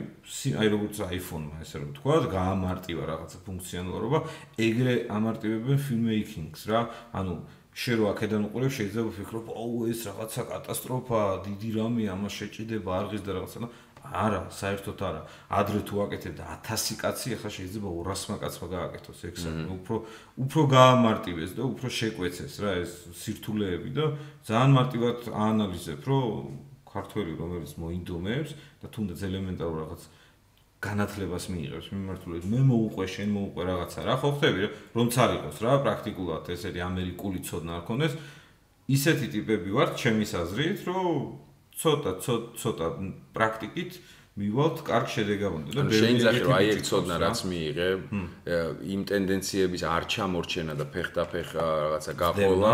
აი როგორც iPhone-მა ესე რომ თქვა, გაამარტივა რაღაცა ფუნქციონალობა, ეგრე ამარტივებენ filmmaking-ს რა. ანუ შე რო აქედან უყურებ შეიძლება ვფიქრობ, აუ ეს რაღაცა კატასტროფაა, დიდი რამე ამას შეჭიდება არღის და რაღაცა და არა, საერთოდ არა. ადრე თუ აკეთებ და 1000 კაცი, ახლა შეიძლება 200 კაცმა გააკეთოს ექსა. უფრო უფრო გაამარტივეს და უფრო შეკვეცეს რა ეს სირთულეები და ძალიან მარტივად აანალიზებ, რომ ქართველი რომელიც მოინდომებს და თუნდაც ელემენტარულ რაღაც განათლებას მიიღებს. მიმართულებით მე მოუყვე შენ მოუყვე რაღაცა რა. ხო ხტები რომ ცალიყოს რა პრაქტიკულად ესეთი ამერიკული ცოდნა არ ქონდეს. ისეთი ტიპები ვართ ჩემის აზრით რომ ცოტა ცოტა პრაქტიკით მივალთ კარგ შედეგამდე და შეიძლება რომ აი ეს ცოდნა რაც მიიღე იმ ტენდენციების არ ჩამორჩენა და ფეხდაფეხ რაღაცა გაყოლა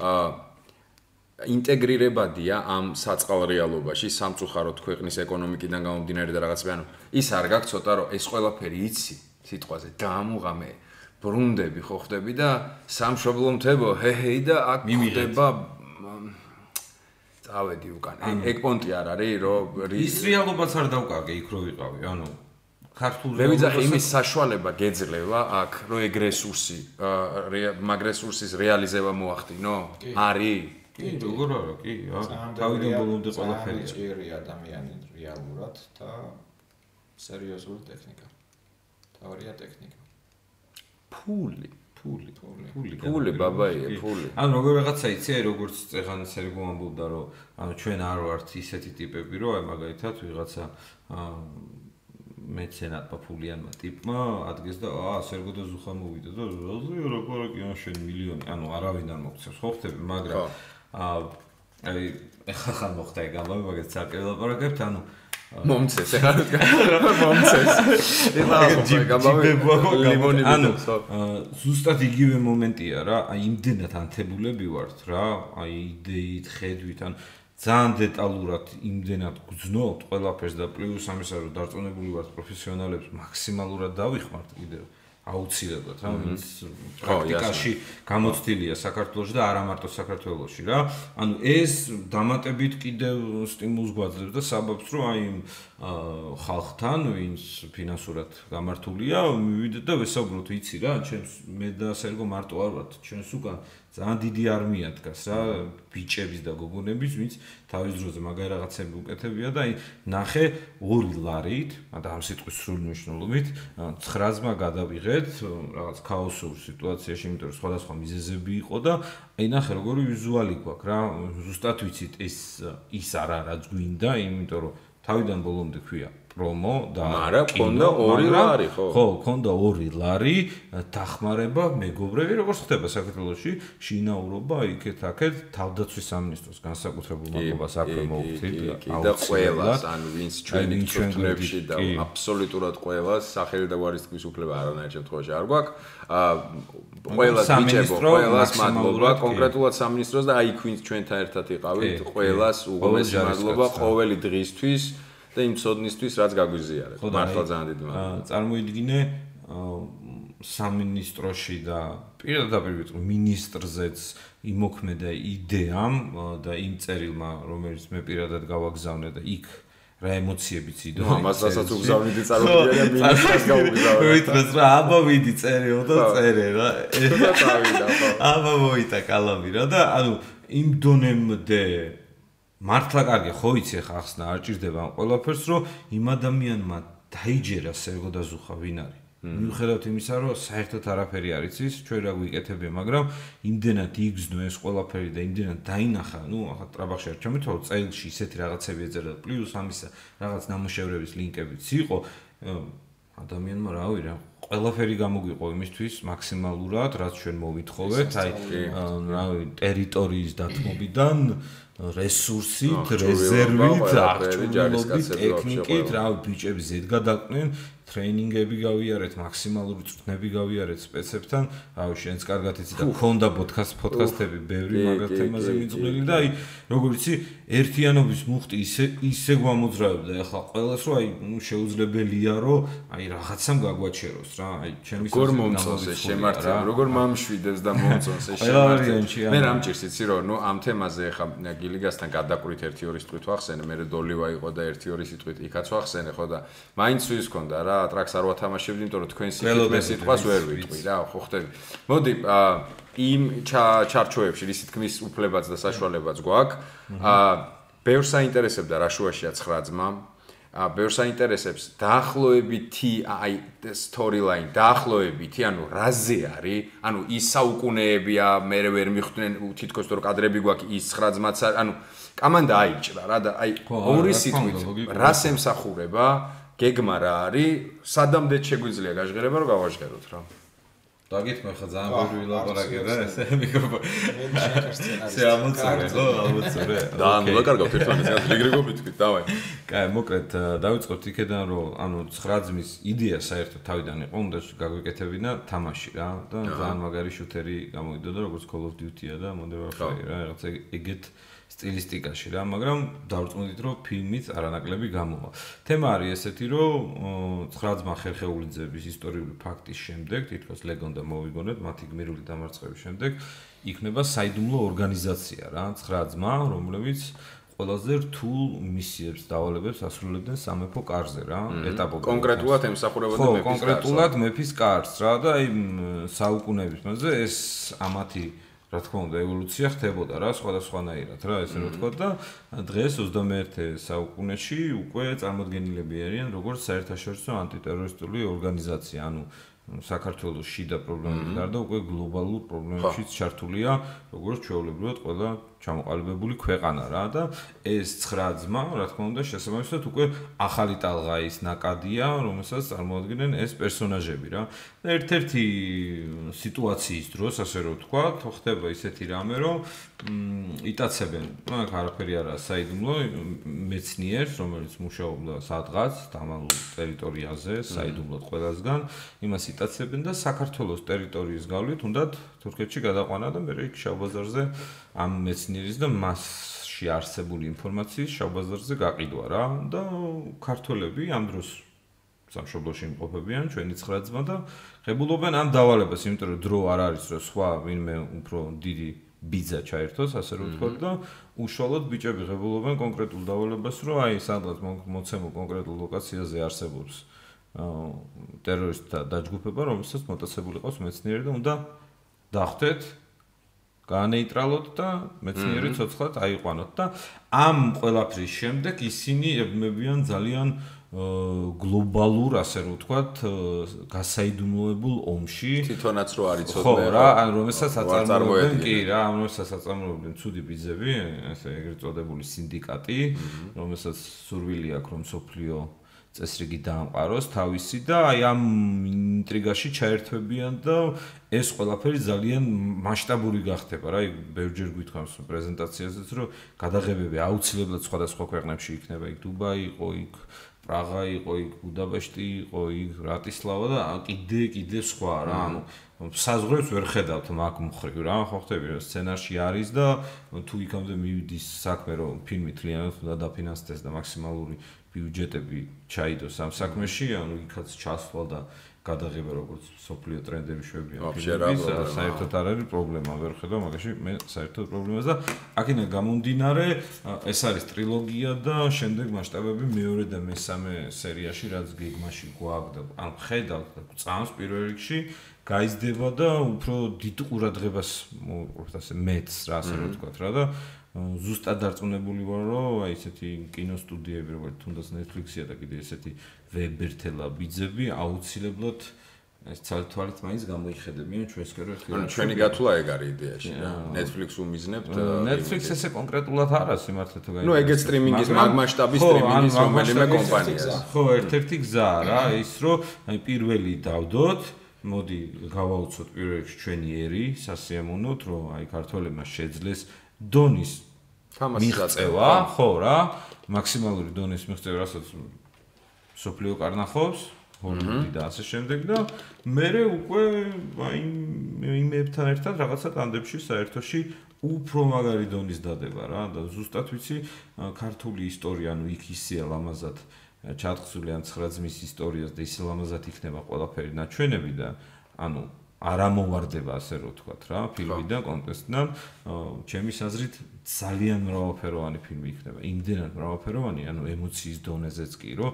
აა ინტეგრირებადია ამ საწყალ რეალობაში სამწუხაროდ ქვეყნის ეკონომიკიდან გამომდინარე და რაღაცები, ანუ ის არ გაქვს ცოტა რომ ეს ყველაფერი იცი სიტყვაზე დაამუღამე ბრუნდები ხო ხდები და სამშობლო მთებო ჰეჰეი და აქ ხდება წავედი უკან. ეგ პონტი არ არის რომ ის რეალობაც არ დავკარგე იქ რო ვიყავი, ანუ ქართულ მე ვიძახი იმის საშუალება გეძლევა აქ რომ ეგ რესურსი მაგ რესურსის რეალიზება მოახდინო? არის? კი, როგორ არა, კი, თავიდან ბოლომდე ყველაფერია. ჭირი ადამიანი რეალურად და სერიოზული ტექნიკა. თავარია ტექნიკა. ფული, ფული, ფული. ფული, ბაბაია, ფული. ანუ როგორ რაღაცა იცი, როგორც წეხან სერგო ამბობდა, რომ ანუ ჩვენ არ ვართ ისეთი ტიპები, რომ აი მაგალითად ვიღაცა მეცენატმა ფულიანმა ტიპმა ადგეს და აა სერგო და ზუხა მოვიდა და რა როგორ კი შენ მილიონი ანუ არავინ არ მოგცემს ხო ხტები მაგრამ აი ეხა ხან მოხდა ეგ ამბავი მაგას ცალკე ელაპარაკებთ ანუ *laughs* მომცეს ეხა *laughs* მომცეს. ეხა გამავე ლიმონი ანუ ზუსტად იგივე მომენტია რა აი იმდენად ანთებულები ვართ რა აი იდეით ხედვით ან ძალიან დეტალურად იმდენად გძნობთ ყველაფერს და პლუს ამისა რომ დარწმუნებული ვართ პროფესიონალებს მაქსიმალურად დავიხმართ კიდევ აუცილებლად რა ვინც პრაქტიკაში გამოცდილია საქართველოში და არა მარტო საქართველოში რა. ანუ ეს დამატებით კიდევ სტიმულს გვაძლევს და საბაბს რომ აი ხალხთან ვინც ფინანსურად გამართულია მივიდეთ და ვესაუბროთ იცი რა ჩემს მე და სერგო მარტო არ ვართ ჩვენს უკან ძალიან დიდი არმია დგას რა ბიჭების და გოგონების ვინც თავის დროზე მაგარი რაღაცები უკეთებია და აი ნახე ორი ლარით და ამ სიტყვის სრული მნიშვნელობით 9-ზმა გადავიღეთ რაღაც ქაოსურ სიტუაციაში იმიტომ რომ სხვადასხვა მიზეზები იყო და აი ნახე როგორი ვიზუალი გვაქვს რა ზუსტად ვიცით ეს ის არა რაც გვინდა იმიტომ რომ თავიდან ბოლომდე ქვია პრომო და არა, ქონდა 2 ლარი, ხო? ხო, ქონდა 2 ლარი, დახმარება მეგობრები, როგორც ხდება საქართველოში, შინაურობა იქეთ აქეთ თავდაცვის სამინისტროს განსაკუთრებულ მადლობას აქვე მოვხდით და ყველას, ანუ ვინც ჩვენი ჩვენებში და აბსოლუტურად ყველას სახელი და გვარის თქვის უფლება არანაირ შემთხვევაში არ გვაქვს. ყველას ბიჭებო, ყველას მადლობა, კონკრეტულად სამინისტროს და აი ვინც ჩვენთან ერთად იყავით, ყველას უღმესი მადლობა ყოველი დღისთვის. და იმ ცოდნისთვის რაც გაგვიზიარეთ. მართლა ძალიან დიდი მადლობა. წარმოიდგინე სამინისტროში და პირდაპირ ვიტყვი მინისტრზეც იმოქმედა იდეამ და იმ წერილმა რომელიც მე პირადად გავაგზავნე და იქ რა ემოციებიც იდო. *laughs* ამასაც უგზავნიდი *laughs* წარმოგიდგენია მინისტრს გავუგზავნე. ვიტყვეს რა აბა ვიდი წერეო და წერე რა. *laughs* აბა მოიტა კალამი რა და ანუ იმ დონემდე მართლა კარგი ხო იცი ხა ახსნა არ ჭირდება ამ ყველაფერს რომ იმ ადამიანმა დაიჯერა სერგო და ზუხა ვინ არის? მიუხედავად იმისა რომ საერთოდ არაფერი არ იცის ჩვენ რა გვიკეთებია მაგრამ იმდენად იგზნო ეს ყველაფერი და იმდენად დაინახა ნუ ახლა ტრაბახში არ ჩამეთვალო წელში ისეთი რაღაცები ეწერა პლუს ამისა რაღაც ნამუშევრების ლინკებიც იყო ადამიანმა რავი რა ყველაფერი გამოგვიყო იმისთვის მაქსიმალურად რაც ჩვენ მოვითხოვეთ აი რავი ტერიტორიის დათმობიდან რესურსით, რეზერვით, აღჭურვილობით, ტექნიკით, რა ბიჭები ზედგადაყვნენ, ტრეინინგები გავიარეთ, მაქსიმალური წვნები გავიარეთ სპეცებთან. რავი, შენც კარგად იცი და გქონდა პოდკასტ პოდკასტები ბევრი მაგათ თემაზე მიძღვნილი და აი, როგორ იცი, ერთიანობის მუხტი ისე ისე გამოძრავებდა ახლა ყველას რომ აი, ნუ შეუძლებელია რომ აი რაღაცამ გაგვაჩეროს რა. აი, ჩემი როგორ მომწონს ეს შემართება, როგორ მამშვიდეს და მომწონს ეს *laughs* შემართება. მე რამ ჭირს იცი რომ ნუ ამ თემაზე ახლა გილიგასთან გადაყრით 1-2 სიტყვით ვახსენე, მე დოლივა იყო და 1-2 სიტყვით იქაც ვახსენე ხო და მაინც ვის ქონდა რა ტრაქს არ ვათამაშებდი, იმიტომ რომ თქვენ სიტყვას სიტყვას ვერ ვიტყვი რა, ხო ხდები. მოდი იმ ჩარჩოებში რის თქმის უფლებაც და საშუალებაც გვაქვს. აა ბევრს აინტერესებდა რა შუაშია 9 ძმა. აა ბევრს აინტერესებს დაახლოებითი აი storyline, დაახლოებითი, ანუ რაზე არის? ანუ ის საუკუნეებია, მე ვერ მიხვდნენ თითქოს რომ კადრები გვაქვს ის 9 ძმაც, ანუ კამანდა აიჭრა რა და აი ორი სიტყვით რას ემსახურება? გეგმა რა არის? სადამდე შეგვიძლია გაჟღერება რომ გავაჟღეროთ რა? დაგით მე ხა ძალიან ბევრი ვილაპარაკე რა ესე მიკროფონი. ზე ამოცურე, ხო, ამოცურე. და ანუ ვაკარგავთ ერთმანეთს, რიგრიგობით თქვით, დავაი. კაი, მოკლედ დავიწყოთ იქედან, რომ ანუ 9 ძმის იდეა საერთოდ თავიდან იყო, უნდა გაგვიკეთებინა თამაში რა და ძალიან მაგარი შუთერი გამოვიდოდა, როგორც Call of Duty-ა და Modern Warfare რა, რაღაცა ეგეთ სტილისტიკაში რა, მაგრამ დავწმუნდით, რომ ფილმიც არანაკლები გამოვა. თემა არის ესეთი, რომ 9 ძმა ხერხეულიძების ისტორიული ფაქტის შემდეგ, თითქოს ლეგენდა მოვიგონეთ, მათი გმირული დამარცხების შემდეგ, იქნება საიდუმლო ორგანიზაცია რა, 9 ძმა, რომლებიც ყველაზე რთულ მისიებს დავალებებს ასრულებდნენ სამეფო კარზე რა, ეტაპობრივად. კონკრეტულად ემსახურებოდნენ მეფის კარს. ხო, კონკრეტულად მეფის კარს რა და აი საუკუნეების მანძილზე ეს ამათი რა თქმა უნდა ევოლუცია ხდებოდა რა სხვადასხვანაირად რა ესე რომ ვთქვა და დღეს 21 საუკუნეში უკვე წარმოადგენილები არიან როგორც საერთაშორისო ანტიტერორისტული ორგანიზაცია ანუ საქართველოს შიდა პრობლემების გარდა უკვე გლობალურ პრობლემებშიც ჩართულია როგორც ჩვეულებრივად ყველა ჩამოყალიბებული ქვეყანა რა და ეს 9 ძმა, რა თქმა უნდა, შესაბამისად უკვე ახალი ტალღა ის ნაკადია, რომელსაც წარმოადგენენ ეს პერსონაჟები რა. და ერთ-ერთი სიტუაციის დროს, ასე რომ ვთქვა, ხდება ისეთი რამე, რომ იტაცებენ, ну, აქ არაფერი არა, საიდუმლო მეცნიერს, რომელიც მუშაობდა სადღაც დამალულ ტერიტორიაზე, საიდუმლოდ ყველასგან, იმას იტაცებენ და საქართველოს ტერიტორიის გავლით უნდათ თურქეთში გადაყვანა და მე იქ შავბაზარზე ამ მეცნიერის და მასში არსებული ინფორმაციის შავბაზარზე გაყიდვა რა და ქართველები ამ დროს სამშობლოში იმყოფებიან ჩვენი ცხრა ძმა და ღებულობენ ამ დავალებას იმიტომ რომ დრო არ არის რომ სხვა ვინმე უფრო დიდი ბიძა ჩაერთოს ასე რომ ვთქვა და უშუალოდ ბიჭები ღებულობენ კონკრეტულ დავალებას რომ აი სადღაც მოცემულ კონკრეტულ ლოკაციაზე არსებობს ტერორისტთა დაჯგუფება რომელსაც მოტაცებული ყავს მეცნიერი და უნდა დახვდეთ განეიტრალოთ და მეცნიერი ცოცხლად აიყვანოთ და ამ ყველაფრის შემდეგ ისინი ებმებიან ძალიან გლობალურ ასე რომ ვთქვათ გასაიდუმლოებულ ომში. თვითონაც რო არის ცოტა ხო რა ან რომელსაც აწარმოებენ კი რა რომელსაც აწარმოებენ ცუდი ბიძები ესე ეგრეთ წოდებული სინდიკატი რომელსაც სურვილი აქვს რომ სოფლიო წესრიგი დაამყაროს თავისი და აი ამ ინტრიგაში ჩაერთვებიან და ეს ყველაფერი ძალიან მასშტაბური გახდება რა. აი ბევრჯერ გვითხოვს პრეზენტაციაზეც რომ გადაღებები აუცილებლად სხვადასხვა ქვეყნებში იქნება. იქ დუბაი იყო, იქ პრაღა იყო, იქ ბუდაპეშტი იყო, იქ ბრატისლავა და კიდე კიდე სხვა რა. ანუ საზღვრებს ვერ ხედავთ მაგ მხრივ რა. ხო ხტები რომ სცენარში არის და თუ იქამდე მივიდის საქმე რომ ფილმი თლიანად უნდა დაფინანსდეს და მაქსიმალური ბიუჯეტები ჩაიდოს ამ საქმეში, ანუ იქაც ჩასვლა და გადაღება როგორც სოფლიო ტრენდები შვებიან ფილმების, საერთოდ არ არის პრობლემა, ვერ ხედავ, მაგაში მე საერთოდ პრობლემას და აქინა გამომდინარე, ეს არის ტრილოგია და შემდეგ მასშტაბები მეორე და მესამე სერიაში რაც გეგმაში გვაქვს და ან ხედავთ და წამს პირველ რიგში გაიზრდება და უფრო დიდ ყურადღებას მოუყურებთ ასე მეც რა ასე რომ ვთქვა რა და ზუსტად დარწმუნებული ვარ, რომ აი ესეთი კინოსტუდიები, როგორც თუნდაც Netflix-ია და კიდე ესეთი ვებერთელა ბიძები აუცილებლად ეს თვალით მაინც გამოიხედებიან ჩვენს კეროებს. ანუ ჩვენი გათვლა ეგ არის იდეაში რა. Netflix უმიზნებთ. Netflix ესე კონკრეტულად არა სიმართლე თუ გაიგე. ნუ ეგეც სტრიმინგის მაგმასშტაბის სტრიმინგის რომელიმე კომპანიაა. ხო, ერთ-ერთი გზა რა, ის რომ აი პირველი დავდოთ მოდი გავაუცოთ პირველ რიგში ჩვენი ერი სასიამოვნოთ რომ აი ქართველებმა შეძლეს დონის მიღწევა, ხო რა, მაქსიმალური დონის მიღწევა, რასაც სოფლიო კარნახობს, ჰოლივუდი და ასე შემდეგ და მე უკვე აი იმებთან ერთად რაღაცა ტანდებში საერთოში უფრო მაგარი დონის დადება რა და ზუსტად ვიცი ქართული ისტორია, ანუ იქ ისეა ლამაზად ჩატყსული ან ცხრა ძმის ისტორიას და ისე ლამაზად იქნება ყველაფერი ნაჩვენები და ანუ არ ამოვარდება ასე რომ ვთქვა რა ფილმიდან კონტესტიდან ჩემი საზრით ძალიან მრავალფეროვანი ფილმი იქნება. იმდენად მრავალფეროვანი ანუ ემოციის დონეზეც კი რომ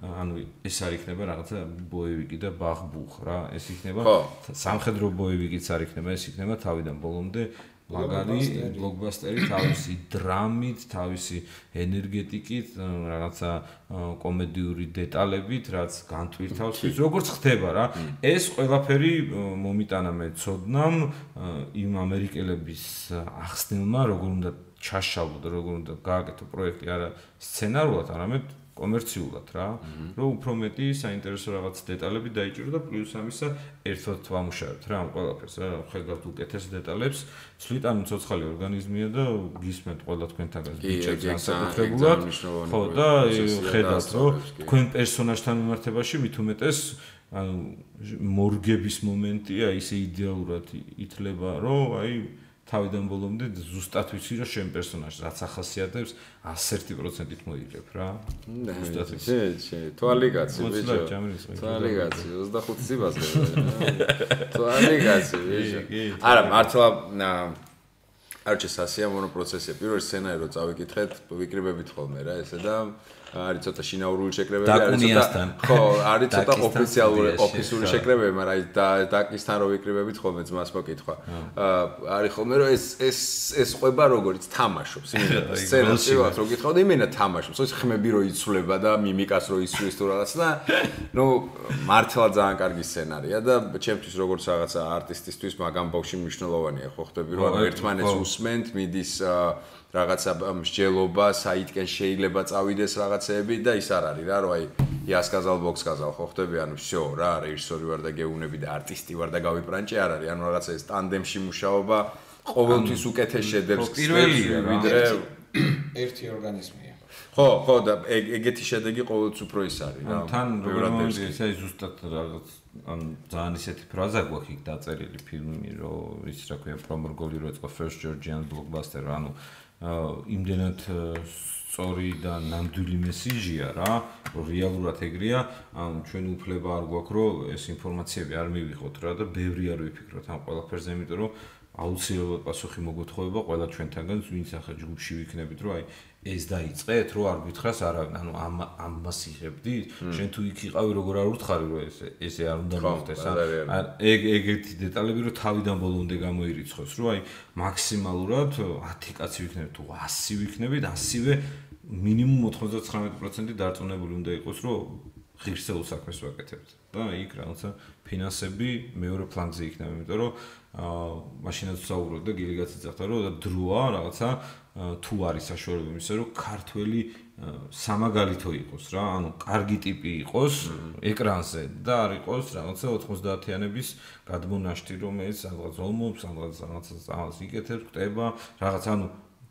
ანუ ეს არ იქნება რაღაცა ბოევიკი და ბახბუხ რა. ეს იქნება სამხედრო ბოევიკიც არ იქნება ეს იქნება თავიდან ბოლომდე მაგარი ბლოკბასტერი თავისი დრამით, თავისი ენერგეტიკით, რაღაცა კომედიური დეტალებით, რაც განთვითავს, როგორც ხდება რა. ეს ყველაფერი მომიტანა მე ცოდნამ იმ ამერიკელების ახსნილმა, როგორ უნდა ჩაშალო და როგორ უნდა გააკეთო პროექტი არა სცენარულად, არამედ კომერციულად რა, რომ უფრო მეტი საინტერესო რაღაც დეტალები დაიჭირო და პლუს ამისა ერთად ვამუშავებთ რა ამ ყველაფერს რა, ხედავთ უკეთეს დეტალებს, ცვლით ანუ ცოცხალი ორგანიზმია და გისმენთ ყველა თქვენთაგან ბიჭებს განსაკუთრებულად. ხო და ხედავთ რომ თქვენ პერსონაჟთან მიმართებაში მით უმეტეს ანუ მორგების მომენტია ისე იდეალურად ითლება რომ აი თავიდან ბოლომდე ზუსტად ვიცი რომ შენ პერსონაჟს რაც ახასიათებს 101%-ით მოიგებ რა. ზუსტად ვიცი. ჩე, თვალი კაცი ბიჭო. თვალი კაცი 25 სიბაზე. თვალი კაცი ბიჭო. არა, მართლა არჩე სასიამოვნო პროცესია. პირველი სცენარი რო წავიკითხეთ, ვიკრიბებით ხოლმე რა ესე და არის ცოტა შინაურული შეკრებები არის ცოტა ხო არის ცოტა ოფიციალური ოფისური შეკრებები მაგრამ აი და დაკისთან რო ვიკრიბებით ხოლმე ძმას მოკითხვა. არის ხოლმე რომ ეს ეს ეს ყვება როგორც თამაშობს იმენა *laughs* სცენას პირველად რო გითხავდი იმენა თამაშობს ის ხმები რო იცვლება და მიმიკას რო ისვრის თუ რაღაც და ნუ მართლა ძალიან კარგი სცენარია და ჩემთვის როგორც რაღაცა არტისტისთვის მაგამ ბავში მნიშვნელოვანია ხო ხდები რომ ერთმანეთს უსმენთ მიდის რაღაცა მსჯელობა, საითკენ შეიძლება წავიდეს რაღაცეები და ის არ არის რა, რომ აი იას კაზალ ბოქს კაზალ ხო ხდები, ანუ всё რა, რეჟისორი ვარ და გეუნები და არტისტი ვარ და გავიპრანჭე არ არის, ანუ რაღაცა ეს ტანდემში მუშაობა ყოველთვის უკეთეს შედევს პირველია ვიდრე ერთი ორგანიზმია. ხო, ხო და ეგეთი შედეგი ყოველთვის უფრო ის არის რა. თან როგორ მომდის ეს აი ზუსტად რაღაც ან ძალიან ისეთი ფრაზა გვაქვს იქ დაწერილი ფილმი, რომ ის რა ქვია პრომორგოლი რო ეწყო first Georgian blockbuster, ანუ იმდენად სწორი და ნამდვილი მესიჯია რა, რეალურად ეგრეა, ან ჩვენ უფლება არ გვაქვს, რომ ეს ინფორმაციები არ მივიღოთ რა და ბევრი არ ვიფიქროთ ამ ყველაფერზე, იმიტომ რომ აუცილებლად პასუხი მოგოთხოვება ყველა ჩვენთანგან, ვინც ახლა ჯგუფში ვიქნებით, რომ აი ეს დაიწყეთ, რო არ გითხრას არავინ, ანუ ამ ამას იღებდი, შენ თუ იქ იყავი, როგორ არ უთხრი, რომ ეს ესე არ უნდა მოხდეს, ან ეგ ეგეთი დეტალები, რომ თავიდან ბოლომდე გამოირიცხოს, რომ აი მაქსიმალურად 10 კაცი ვიქნებით თუ 100 ვიქნებით, 100-ვე მინიმუმ 99% დარწმუნებული უნდა იყოს, რომ ღირსეულ საქმეს ვაკეთებთ. და იქ რაღაცა ფინანსები მეორე ფლანგზე იქნება, იმიტომ რომ აა მაშინაც ვსაუბრობ და გილი გაცეცხლდა, რომ დროა რაღაცა თუ არის საშუალება იმისა, რომ ქართველი სამაგალითო იყოს რა, ანუ კარგი ტიპი იყოს ეკრანზე და არ იყოს რაღაცა 90-იანების გადმონაშთი, რომელიც რაღაც ომობს, რაღაც რაღაცა რაღაც იკეთებს, ხტება, რაღაც ანუ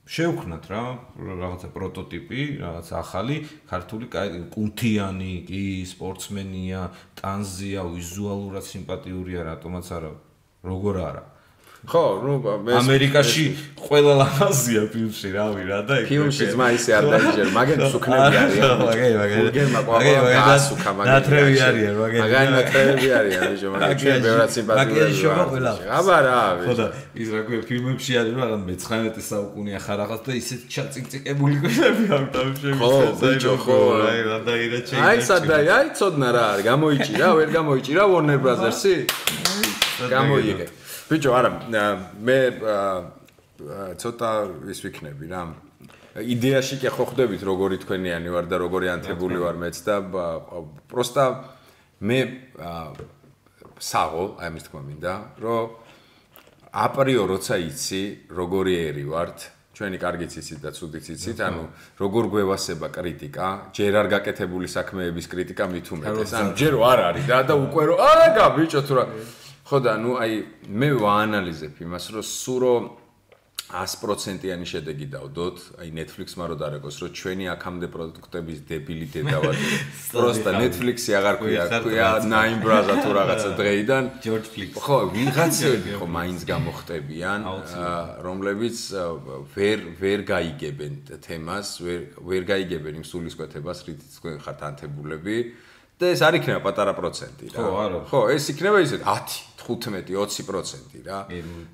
შევქნათ რა, რაღაცა პროტოტიპი, რაღაცა ახალი ქართული კუნთიანი, კი სპორტსმენია, ტანზია, ვიზუალურად სიმპათიურია, რატომაც არა, როგორ არა. ხო, ნუ მე ამერიკაში ყველა ლამაზია ფილმში, რავი რა და ფილმში ძმა ისე არ დაიჯერ, მაგენ სუქნები არიან. მაგე, მაგე. გენ მაყვა გასუქა მაგენ. ნატრევი არიან, მაგენ. მაგენ ნატრევი არიან, ბიჭო, მაგენ ჩვენ ბევრად სიმპათიურია. მაგენ შოვა ყველა. აბა რა, ბიჭო. ხო და ის რა ქვია, ფილმებში არის რა, მე-19 საუკუნეა ხარ რაღაც და ისეთ ჩაწიკწიკებული კვირები ამ თავში. ხო, ბიჭო, ხო. აი, რა დაირა ჩეი. აი, სადაი, აი, ცოდნა რა არის, გამოიჭირა, ვერ გამოიჭირა Warner Brothers-ი? გამოიიღე. ბიჭო, არა, მე ცოტა ის ვიქნები რა. იდეაში კი ხო ხდებით როგორი თქვენიანი ვარ და როგორი ანთებული ვარ მეც და პროსტა მე საღო, აი ამის თქმა მინდა, რომ აპრიო როცა იცი როგორი ერი ვართ, ჩვენი კარგი ციცით და ცუდი ციცით, ანუ როგორ გვევასება კრიტიკა, ჯერ არ გაკეთებული საქმეების კრიტიკა მით უმეტეს, ანუ ჯერ არ არის და და უკვე რომ აა ბიჭო თუ რა ხო და ნუ აი მე ვაანალიზებ იმას რომ სურო 100%-იანი შედეგი დავდოთ, აი Netflix-მა რო დარეკოს, რომ ჩვენი აქამდე პროდუქტების დებილიტეტი დავადო. *laughs* პროსტა Netflix-ი აღარ ქვია, ქვია Nine Brother თუ რაღაცა *laughs* დღეიდან. George Flix. ხო, ვიღაცები *laughs* ხო მაინც გამოხტებიან, რომლებიც ვერ ვერ გაიგებენ თემას, ვერ ვერ გაიგებენ იმ სულისკვეთებას, რითიც თქვენ ხართ ანთებულები. და ეს არ იქნება პატარა პროცენტი რა. ხო, არა. ხო, ეს იქნება ისე 10, 15, 20% რა.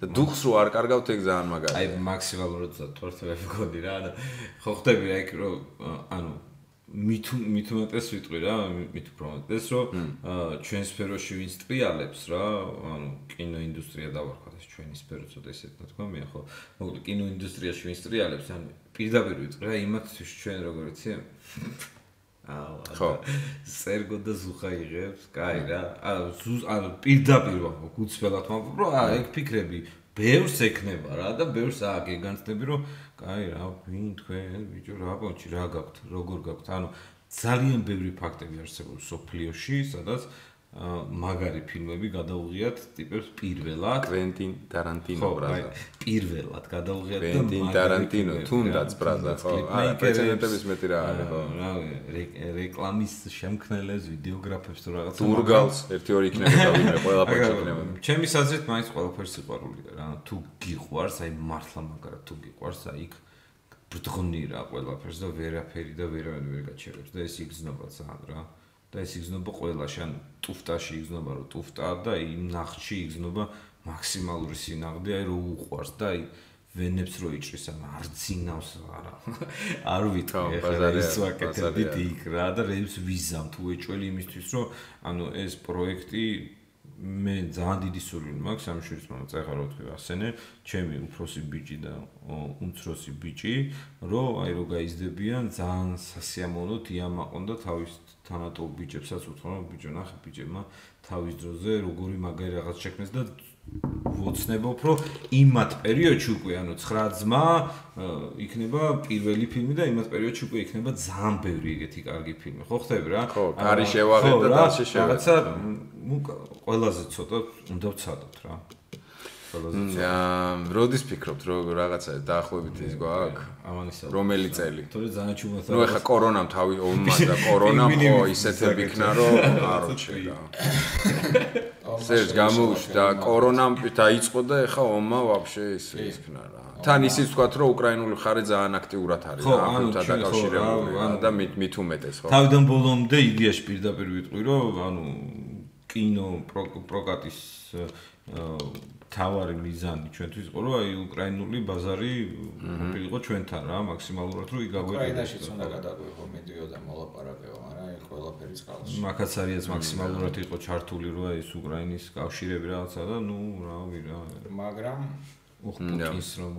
და დუხს რო არ კარგავთ ეგ ძალიან მაგარია. აი მაქსიმალურად თორთები გქონდი რა და ხო ხდები აი რომ ანუ მით მით უმეტეს ვიტყვი რა, მით უფრო უმეტეს რომ ჩვენ სფეროში ვინც ტრიალებს რა, ანუ კინოინდუსტრია დავარქვა ეს ჩვენი სფერო ცოტა ისეთ თქვა მე ხო. მოკლედ კინოინდუსტრიაში ვინც ტრიალებს, ანუ პირდაპირ ვიტყვი რა, იმათთვის ჩვენ როგორ იცი ხო. სერგო და ზუხა იღებს კაი რა. ანუ ზუს ანუ პირდაპირ ვახო გუცბელად მაგრამ რა ეგ ფიქრები ბევრს ეკნება რა და ბევრს ააგე განცდები რომ კაი რა ვინ თქვენ ბიჭო რა პონჩი რა გაქვთ როგორ გაქვთ. ანუ ძალიან ბევრი ფაქტები არსებობს სოფლიოში, სადაც მაგარი ფილმები გადაუღიათ ტიპებს პირველად. კვენტინ ტარანტინო ბრაზა. პირველად გადაუღიათ და კვენტინ ტარანტინო თუნდაც ბრაზა ხო არა პრეცედენტების მეტი რა არის ხო. რა რეკლამის შემქმნელებს ვიდეოგრაფებს თუ რაღაცა თურგალს ერთი ორი იქნება ვინმე ყველაფერს *laughs* იქნება ჩემი საზრით მაინც ყველაფერს სიყვარულია რა თუ გიყვარს აი მართლა მაგრა თუ გიყვარს აი იქ ბრდღნი რა ყველაფერს და ვერაფერი და ვერავინ ვერ გაჩერებს და ეს იგზნობა ძალიან რა და ეს იგზნობა ყველაში, ან ტუფტაში იგზნობა, რომ ტუფტა და იმ ნახში იგზნობა მაქსიმალური სინაღდე, აი რომ უყვარს და აი ვენებს რო იჭრის, ან არძინავს არა. არ ვიტყვი, ეხლა ის ვაკეთებდით იქ რა და რებს ვიზამ თუ ეჭველი იმისთვის, რომ ანუ ეს პროექტი მე ძალიან დიდი სურვილი მაქვს ამ შვილს მომწ ახლა რო თქვი ასენე ჩემი უფროსი ბიჭი და უმცროსი ბიჭი რომ აი რო გაიზრდებიან ძალიან სასიამოვნოდ იამაყონ და თავის თანატოლ ბიჭებსაც უთხრა ბიჭო ნახე ბიჭებმა თავის დროზე როგორი მაგარი რაღაც შექმნეს და ვოცნებობ რომ იმათ პერიოდში უკვე ანუ 9 ძმა იქნება პირველი ფილმი და იმათ პერიოდში უკვე იქნება ძალიან ბევრი ეგეთი კარგი ფილმი. ხო ხტები რა? ხო კარი შევაღეთ და დაში შევაღეთ. რაღაცა ყველაზე ცოტა უნდა ვცადოთ რა აა როდის ფიქრობთ? რომ რაღაცა დაახლოებით ის გვაქვს? ამანისა რომელი წელი? თორე ძალიან ჩუმოთა ნუ ეხა კორონამ თავი ომმა და *laughs* კორონამ ხო ისეთები იქნა რომ არ უჩერდა სერჯ გამოვიდა კორონამ დაიწყო და ეხა ომმა ვაფშე ის იქნა რა. თან ისიც ვთქვა რომ უკრაინული ხარი ძალიან აქტიურად არის რა ამიტომ დაკავშირებული და მით მით უმეტეს ხო. თავიდან ბოლომდე იდეაში პირდაპირ ვიტყვი რომ ანუ კინო პროკატის თავარი მიზანი ჩვენთვის იყო რომ აი უკრაინული ბაზარი ყოფილიყო ჩვენთან რა მაქსიმალურად რომ იგავერდო უკრაინაშიც უნდა გადაგვიყო მედიოდა მოლაპარაკება მაგრამ აი ყველაფერი წყალში. მაგაც არიაც მაქსიმალურად იყო ჩართული რომ აი ეს უკრაინის კავშირები რაღაცა და ნუ რა მაგრამ უხპუკის რომ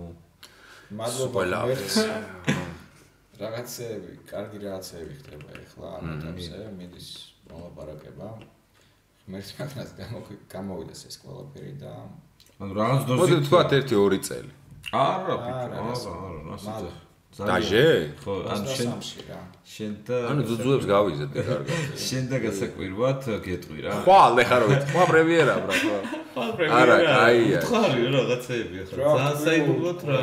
მადლობა რაღაცები კარგი რაღაცები ხდება ეხლა ამ ეტაპზე მიდის მოლაპარაკება. მერც მაგას გამოვიდეს ეს ყველაფერი და ანუ რაღაც დოზით მოდი თქვათ 1-2 წელი. არა არა არა არა დაჟე? ხო ანუ შენ შენ და ანუ ძუძუებს გავიზეთ კარგად შენ და გასაკვირვად გეტყვი რა. ხვალ ეხა რო თქვა პრემიერა ბრა ხო არა კაია ხარი რაღაცეები ახლა. ძალიან საინტერესოდ რა.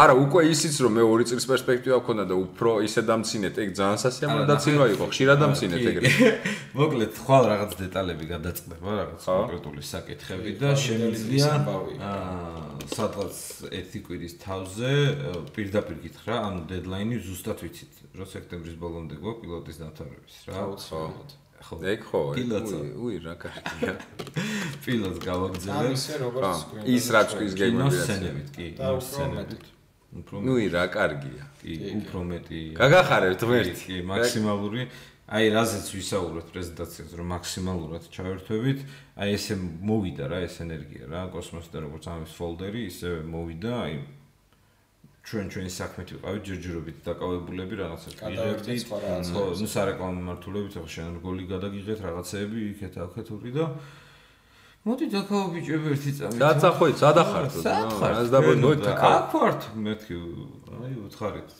არა უკვე ისიც რომ მე 2 წლის პერსპექტივა მქონდა და უფრო ისე დამცინეთ. ეგ ძალიან სასიამოვნო დაცინვა იყო ხშირად დამცინეთ ეგრე. *laughs* მოკლედ ხვალ რაღაც დეტალები გადაწყდება რაღაც კონკრეტული საკითხები და შემიძლია აა სადღაც ერთი კვირის თავზე პირდაპირ გითხრა ანუ დედლაინი ზუსტად ვიცით, რომ სექტემბრის ბოლომდე გვაქვს პილოტის დამთავრების რა. აუცილებლად. ხო. ეგ ხო, უი, *laughs* რა კარგია. პილოტს გავაგზავნე. ამ ისე როგორც ის რაც გეგმები რა. სცენებით, კი, სცენებით. უფრო ნუი რა კარგია. კი, უფრო მეტი. გაგახარებთ ღმერთი. კი, მაქსიმალური აი რაზეც ვისაუბრეთ პრეზენტაციაზე რომ მაქსიმალურად ჩავერთვებით, აი ესე მოვიდა რა ეს ენერგია რა, კოსმოსიდან როგორც ამის ფოლდერი, ისე მოვიდა, აი ჩვენ ჩვენი საქმეთ ვიყავით ჯერჯერობით დაკავებულები რაღაცას ვიღებდით ხო ნუ სარეკლამო მართულებით ახლა შენ რგოლი გადაგიღეთ რაღაცეები იქეთ აქეთური და მოდი დაკავო ბიჭები ერთი წამი დაწახვით სადახართ რა? დაბოდოთ აქ ვართ მეთქი აი უთხარით.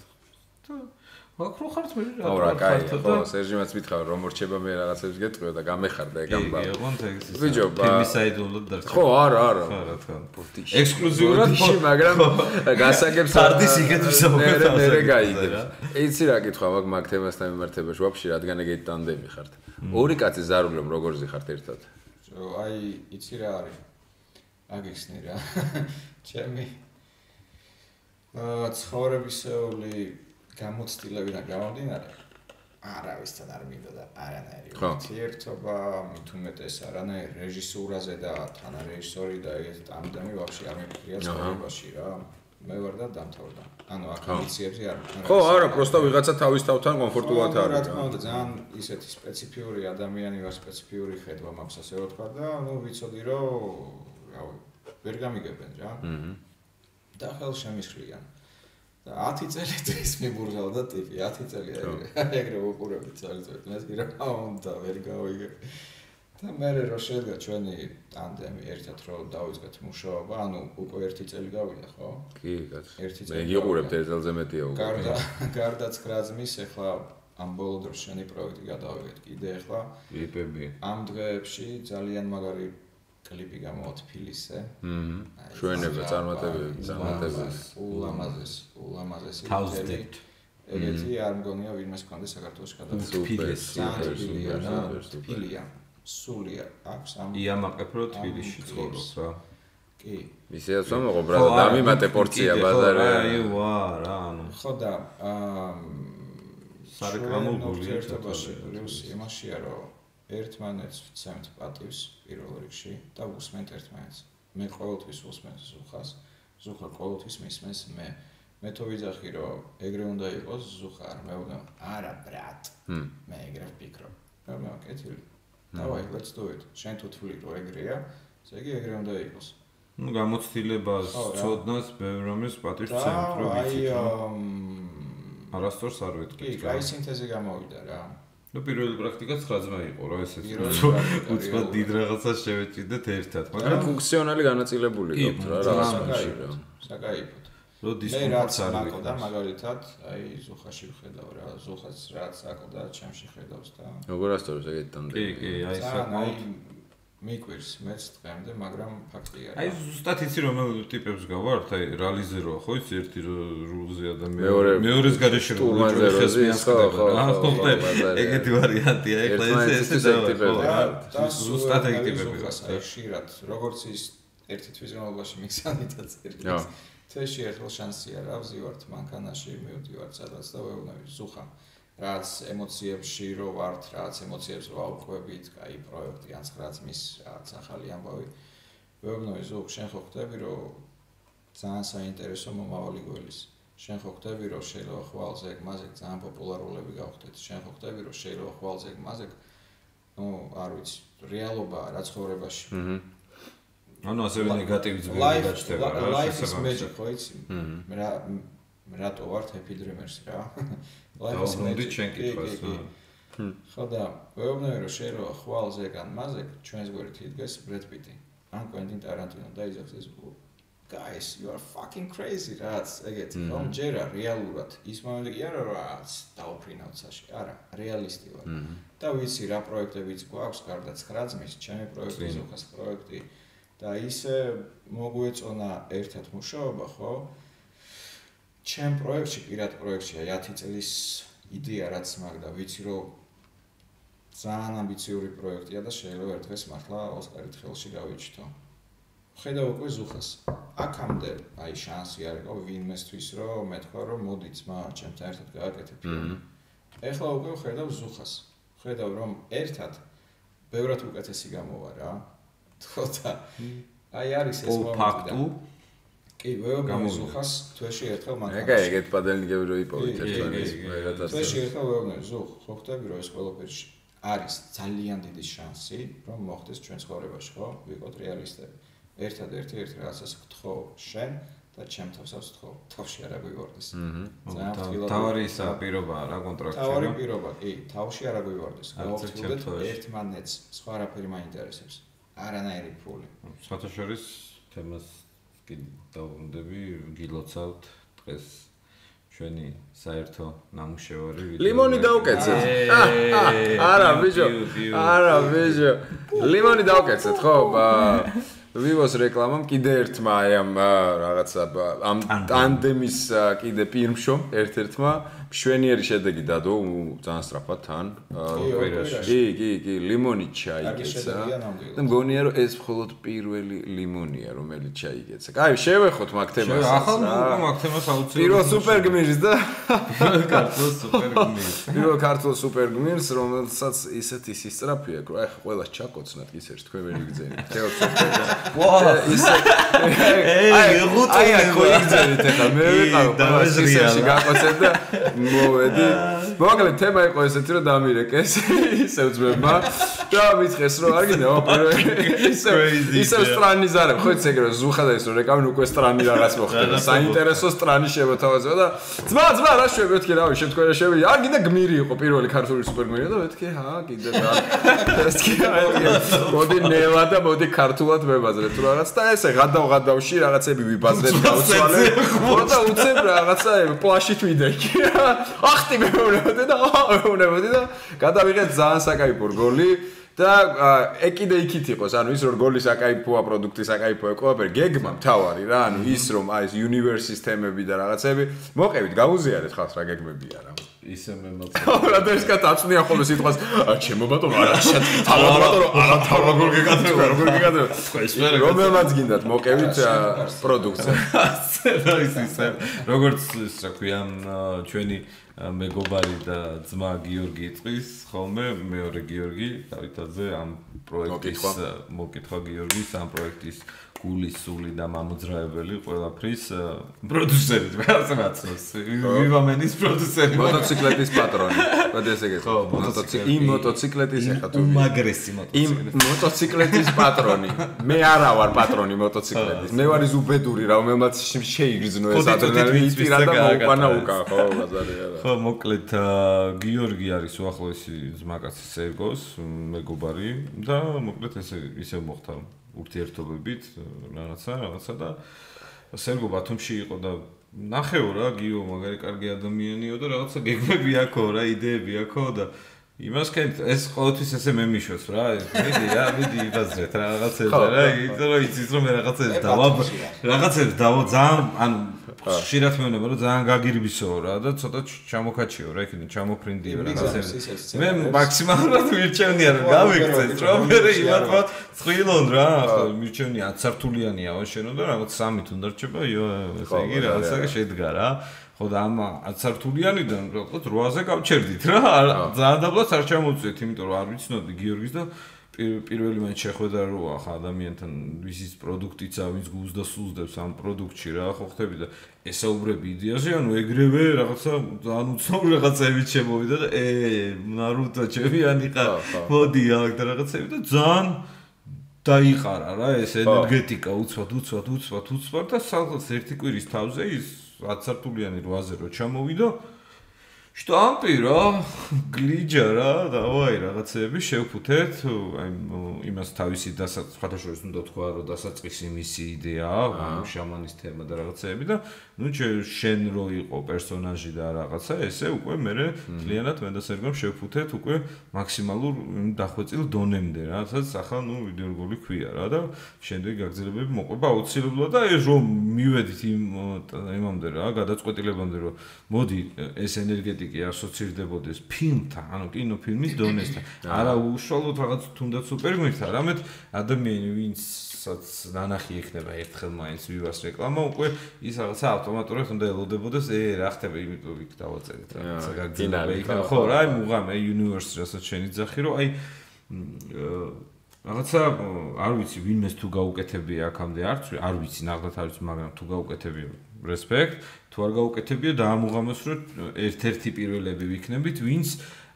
და აქ რო ხართ მე რა რა კაი ხო სერჟიმაც მითხარ რომ მორჩება მე რაღაცებს გეტყვიო და გამეხარდა ეგ ამბავი კი ოღონდ ეგ ის ბიჭო ფილმისაიდულად დარჩა. ხო არა არა რა თქმა პორტიში ექსკლუზიურად პორტიში მაგრამ გასაგებს სარდის იქეთ ვისაუბრეთ მე მე გაიგებ იცი რა კითხვა მაგ მაგ თემასთან მიმართებაში ვაფშე რადგან ეგეთი ტანდემი ხართ. ორი კაცი ზარულო როგორ ზიხართ ერთად? აი იცი რა არის. აგიხსნი რა. *laughs* ჩემი აა ცხოვრებისეული გამოცდილებიდან გამომდინარე არავისთან არ მინდა და არანაირი ურთიერთობა მით უმეტეს არანაირ რეჟისურაზე და თანარეჟისორი და ეს ტანდემი ვაფშე არ მეკრია ცხოვრებაში რა. მე ვარ და დამთავრდა. ანუ ინიციებზე არ ხო არა პროსტა ვიღაცა თავის თავთან კომფორტულად არის რა თქმა უნდა ძალიან ისეთი სპეციფიური ადამიანი ვარ სპეციფიური ხედვა მაქვს ასე ვთქვა და ნუ ვიცოდი რომ რავი ვერ გამიგებენ რა. აჰა და ხელ შემისხლიან და 10 წელი ეს მიბურღალდა ტიპი 10 წელი ეგრე უყურებდი წელიწად მე რა უნდა ვერ გავიგე და მე რო შედგა ჩვენი ტანდემი ერთად რო დავიწყეთ მუშაობა ანუ უკვე ერთი წელი გავიდა ხო? კი კაცო ერთი წელი მე იყურებთ ერთ წელზე მეტია უკვე. გარდა გარდა 9 ძმის ეხლა ამ ბოლო დროს შენი პროექტი გადავიღეთ კიდე ახლა კლიპები ამ დღეებში ძალიან მაგარი კლიპი გამოვა თბილისზე აჰა შვენება წარმატებები წარმატებები. ულამაზეს ულამაზესი თავს მთელი. დებთ. ეგეთი არ მგონია ვინმეს კონდეს საქართველოს სუპერ ძალიან სუპერ თბილია სუპერ თბილია სულია აქვს ამ იამაყებ რო თბილისში ცხოვრობს რა. კი. ისეაც მომეღო ბრატა დამიმატე პორცია ბაზარი აი ვა რა ანუ. ხო და აა სარეკლამო გული ერთობაში პლუსი იმაშია რომ ერთმანეთს ვცემთ პატივს პირველ რიგში და უსმენთ ერთმანეთს. მე ყოველთვის უსმენთ ზუხას ზუხა ყოველთვის მისმენს მე. მე თო ვიძახი რომ ეგრე უნდა იყოს ზუხა არ მე უნდა არა ბრატ მე ეგრე ვფიქრობ მე მე კეთილი დავაი let's do it. შენ თუ თვლი რომ ეგრეა ესე იგი ეგრე უნდა იყოს. ну გამოცდილებას ცოდნას ბევრ რამეს პატივს და ვცემთ რომ აი ვიცით რა. ამ, არასდროს არ კი ვეთქვით რა. კაი სინთეზი გამოვიდა რა ну პირველი პრაქტიკა 9 ძმა იყო რა ესეც პირველი უცბად დიდ რაღაცას შევეჭიდეთ ერთად მაგრამ ფუნქციონალი განაწილებული კი, გაქვთ რა ფუნქციონალი რაღაც საკაიფოდ, მაშინ რა საკაიფოდ. რო რაც დისკომფორტს არ მაკოდა ვიქნას. მაგალითად, აი ზუხაში ვხედავ რა, ზუხაც რაც აკოდა, ჩემში ხედავს და როგორ ასწორებს ეგეთი კი ტანდემი კი აი საკმაოდ მიკვირს მეც დღემდე, მაგრამ ფაქტია. აი ზუსტად იცი რომელ ტიპებს გავართ აი რალიზე რო ხო იცი ერთი რულზე ადამიანი მეორე მეორეს გარეშე რო შტურმანზე უჭრე რო ხეს ზის, მიასხდება ხო, ხო, ეგეთი ვარიანტია ეხლა ეს ერთმანეთის ეს ეგ ტიპები და ზუსტად ეგ ტიპები ზუხას აი ვართ. ხშირად, როგორც ის ერთი თვის განმავლობაში რა. წერილს. თეში ერთხელ შანსია რა, ვზივართ მანქანაში, მივდივართ სადაც და ვეუბნები ზუხა. რაც ემოციებში რო ვართ, რაც ემოციებს რო ავყვებით, კაი პროექტი ან რაც მის რაც ახალი ამბავი. ვეუბნები ზუხ, შენ ხო ხვდები რომ ძალიან საინტერესო მომავალი გველის. შენ ხო ხვდები რომ შეიძლება ხვალზე ეგ მაზეკ ძალიან პოპულარულები გავხდეთ. შენ ხო ხვდები რომ შეიძლება ხვალზე ეგ მაზეკ ну, არ ვიცი, რეალობაა რა ცხოვრებაში. აჰა ანუ ასევე ნეგატივი ძბები Life- გაჩნდება რა life is შესაბამისად. magic, ხო იცი? მე რა რატო ვარ happy dreamers რა? *laughs* Დაუბრუნდით magic. შენ კი, კითხვას კი, კი. ხო და ვეუბნები რომ შეიძლება ხვალზე გან მაზეკ ჩვენს გვერდით იდგეს Brad Pitt-ი. ან Quentin Tarantino და იძახს ეს guys you are fucking crazy რაც ეგეთი რომ ჯერა რეალურად. ის მომენტი კი არა რაც დაუფრინავთ საში არა რეალისტი ვარ და ვიცი რა პროექტებიც გვაქვს გარდა 9 ძმის ჩემი პროექტი წინ. ზოხას პროექტი. და ისე მოგვეწონა ერთად მუშაობა ხო ჩემ პროექტში პირად პროექტში აი 10 წლის იდეა რაც მაქვს და ვიცი რომ ძალიან ამბიციური პროექტია და შეიძლება ერთ დღეს მართლა ოსკარით ხელში გავიჩთო. ხედავ უკვე ზუხას. აქამდე აი შანსი არ იყო ვინმესთვის რომ მეთქვა რომ მოდი ძმა ჩემთან ერთად გააკეთე ფილმი. ეხლა უკვე ხედავ ზუხას. ხედავ რომ ერთად ბევრად უკეთესი გამოვა რა. ხო და აი არის ეს მომენტი ფაქტუ კი ვეუბნები გამოვიდა. ზუხას თვეში ერთხელ ეგა მანქანაში. ეგეთ პადელნიგები რო იპოვეთ ერთმანეთს კი, კი. ვერადაც თვეში ერთხელ ვეუბნები ზუხ, ხო ხვდები რომ ეს ყველაფერი ში- არის ძალიან დიდი შანსი რომ მოხდეს ჩვენ ცხოვრებაში, ხო? ვიყოთ რეალისტები. ერთადერთი ერთ რაღაცას გთხოვ შენ და ჩემ თავსაც გთხოვ. თავში არა გვივარდეს. აჰა თავარი ვიყო. ისა პირობაა რა კონტრაქტში თავარი რა პირობა, კი, თავში არა გვივარდეს. არც ერთ გავხსნით შემთხვევაში. ერთმანეთს, სხვა რაფერი მაინტერესებს. არანაირი ფული. სათაშორის თემას კი დავუნდები გილოცავთ დღეს ჩვენი საერთო ნამუშევარი ვიდეო ლიმონი დაუკეცეთ. არა, ბიჭო. არა, ბიჭო. ლიმონი დაუკეცეთ, ხო? ვივოს რეკლამამ კიდე ერთმა აი ამ რაღაცა ამ ტანდემის კიდე პირმშო ერთ-ერთმა მშვენიერი შედეგი დადო ძალიან სწრაფად თან. კი, კვირაში. კი, კი, კი, ლიმონი ჩაიგეცა. და მგონია რომ ეს მხოლოდ პირველი ლიმონია რომელიც ჩაიგეცა. კაი, შევეხოთ მაგ თემას. ახალ უკვე მაგ თემას აუცილებლად პირველ სუპერ გმირს და კარტოს სუპერ გმირი პირველ ქართულ სუპერ გმირს *laughs* რომელსაც ისეთი სისწრაფი აქვს, რომ აი ხა ყველას ჩაკოცნათ ისე თქვენ ვერ იგძენით. თეო აი ხო იგძენით ახლა მე ვიყავ რა. გაკოცებ და მოვედი. მოკლედ თემა იყო ესეთი რომ დამირეკეს ისე უძმებმა და მითხეს რომ არ გინდა პირველ ისე Crazy, ისე yeah. სტრანი ზარე ხო იცი ეგრე რომ ზუხა და ის რომ რეკავენ უკვე სტრანი რაღაც მოხდება. საინტერესო სტრანი შემოთავაზება და ძმა ძმა რა შვები მეთქი რავი შემთხვევა შვები არ გინდა გმირი იყო პირველი ქართული სუპერგმირი და მეთქი ჰა კიდე რა მეთქი *laughs* აი მოდი ნელა და მოდი ქართულად მემა მივიბაზრეთ თუ რაღაც და ესე გადავ გადავში რაღაცები ვიბაზრეთ გავცვალე. ხო და უცებ რაღაცაები პლაშით ვიდე იქ. ახტი მეუბნებოდი და მეუბნებოდი და გადავიღეთ ძალიან საკაიფო რგოლი. და ეკიდე იქით იყოს, ანუ ის რომ გოლის აკაიფოა პროდუქტი საკაიფოა ყველაფერი გეგმა მთავარი რა, ანუ ის რომ აი ეს universe სისტემები და რაღაცები მოყევით, გაუზიარეთ ხალხს რა გეგმებია რა. ისე მე მოწყვეტ. *laughs* რა და ეს კაცაცნია ხოლმე სიტყვას, ჩემო ბატონო, არა შეთ, თავად ბატონო, არა თავად როგორ გეკადრება, როგორ გეკადრება. რომელმაც გინდათ მოყევით *laughs* პროდუქტზე. *laughs* რა ის ისე, როგორც რა ქვია, ჩვენი მეგობარი და ძმა გიორგი იწვის ხოლმე მეორე გიორგი დავითაძე ამ პროექტის მოკითხვა გიორგის ამ პროექტის გულისული და მამოძრავებელი ყველაფრის პროდიუსერი რაღაცა მაცნობს. ვივამენის პროდიუსერი. მოტოციკლეტის პატრონი. მოდი ესე გეტყვი. ხო, მოტოციკლეტი. იმ მოტოციკლეტის ეხა თუ უმაგრესი მოტოციკლეტი. იმ მოტოციკლეტის პატრონი. მე არა ვარ პატრონი *laughs* მოტოციკლეტის. მე ვარ ზუბედური რა, რომელმაც შეიგრძნო ეს ადრენალინი იტირა და მოუყანა უკა, ხო, ბაზარი არა. ხო, მოკლედ გიორგი არის უახლოესი ძმაკაცი სერგოს მეგობარი და მოკლედ ესე ისე მოხდა ურთიერთობებით რაღაცა რაღაცა და სერგო ბათუმში იყო და ნახეო რა გიო მაგარი კარგი ადამიანიო და რაღაცა გეგმები აქო რა იდეები აქო და იმას კენ ეს ყოველთვის ესე მე მიშვებს რა მიდი რა მიდი იბაზრეთ რა რაღაცა რა იცი რომ იცის რომ მე რაღაცა დავა რაღაცა დავა ძალიან ანუ ხშირად მეუბნება რომ ძალიან გაგირბისო რა და ცოტა ჩამოქაჩიო რა იქიდან ჩამოფრინდიო რაღაცა მე მაქსიმალურად მირჩევნია რომ გავიქცეთ რომ მე იმათმა წვილონ რა ხო. მირჩევნია 10 სართულიანია ვაშენო და რაღაც სამი თუნდა რჩება იო ესე იგი რაღაცა შედგა რა. ხო და ამ 10 სართულიანიდან რაღაც 8-ზე გავჩერდით რა? ძალიან დაბლაც არ ჩამოვწვეთ იმიტომ რომ არ ვიცნობდი გიორგის და პირველი მან შეხვედრა რო ახლა ადამიანთან ვისის პროდუქტიცა ვინც გულს და სულს ამ პროდუქტში რა ხო ხდები და ესაუბრები იდეაზე ანუ ეგრევე რაღაცა ძალიან უცნობი რაღაცებით შემოვიდა და ე ნარუტო ჩემი ანიყარ მოდი აქ და რაღაცები და ძალიან დაიყარა რა ეს ენერგეტიკა უცბად უცბად უცბად უცბად და სადღაც ერთი კვირის თავზე ის 10 სართულიანი 8-ზე რო ჩამოვიდა და შტამპი რა, გლიჯა რა, დავაი რაღაცეები შევფუთეთ, აი იმას თავისი დასაც სხვათაშორის უნდა თქვა, რომ დასაწყისი მისი იდეა, შამანის თემა და რაღაცეები და ნუ შენ რო იყო პერსონაჟი და რაღაცა, ესე უკვე მე ძალიანად მე და სერგომ შევფუთეთ უკვე მაქსიმალურ დახვეწილ დონემდე რა, სადაც ახლა ნუ ვიდეო გოლი ქვია რა და შემდეგ გაგრძელებები მოყვება აუცილებლად და ეს რომ მივედით იმ იმამდე რა, გადაწყვეტილებამდე რომ მოდი ეს ენერგეტიკა კრიტიკი ასოცირდებოდეს ფილმთან, ანუ კინოფილმის დონესთან. *coughs* არა უშუალოდ რაღაც თუნდაც სუპერგმირთან, არამედ ადამიანი ვინცაც ნანახი ექნება ერთხელ მაინც ვივას რეკლამა, უკვე ის რაღაცა ავტომატურად უნდა ელოდებოდეს, ე რა ხდება, იმიტომ იქ დავაწერეთ რაღაცა გაგძინება იქ. ხო, რა, აი მუღამე universe რასაც შენი ძახი, რომ აი რაღაცა არ ვიცი ვინმეს თუ გაუკეთებია აქამდე არც არ ვიცი ნახოთ არ ვიცი მაგრამ თუ გაუკეთებია respect თუ არ გაუკეთებია დაამუღამოს რომ ერთ-ერთი პირველები ვიქნებით ვინც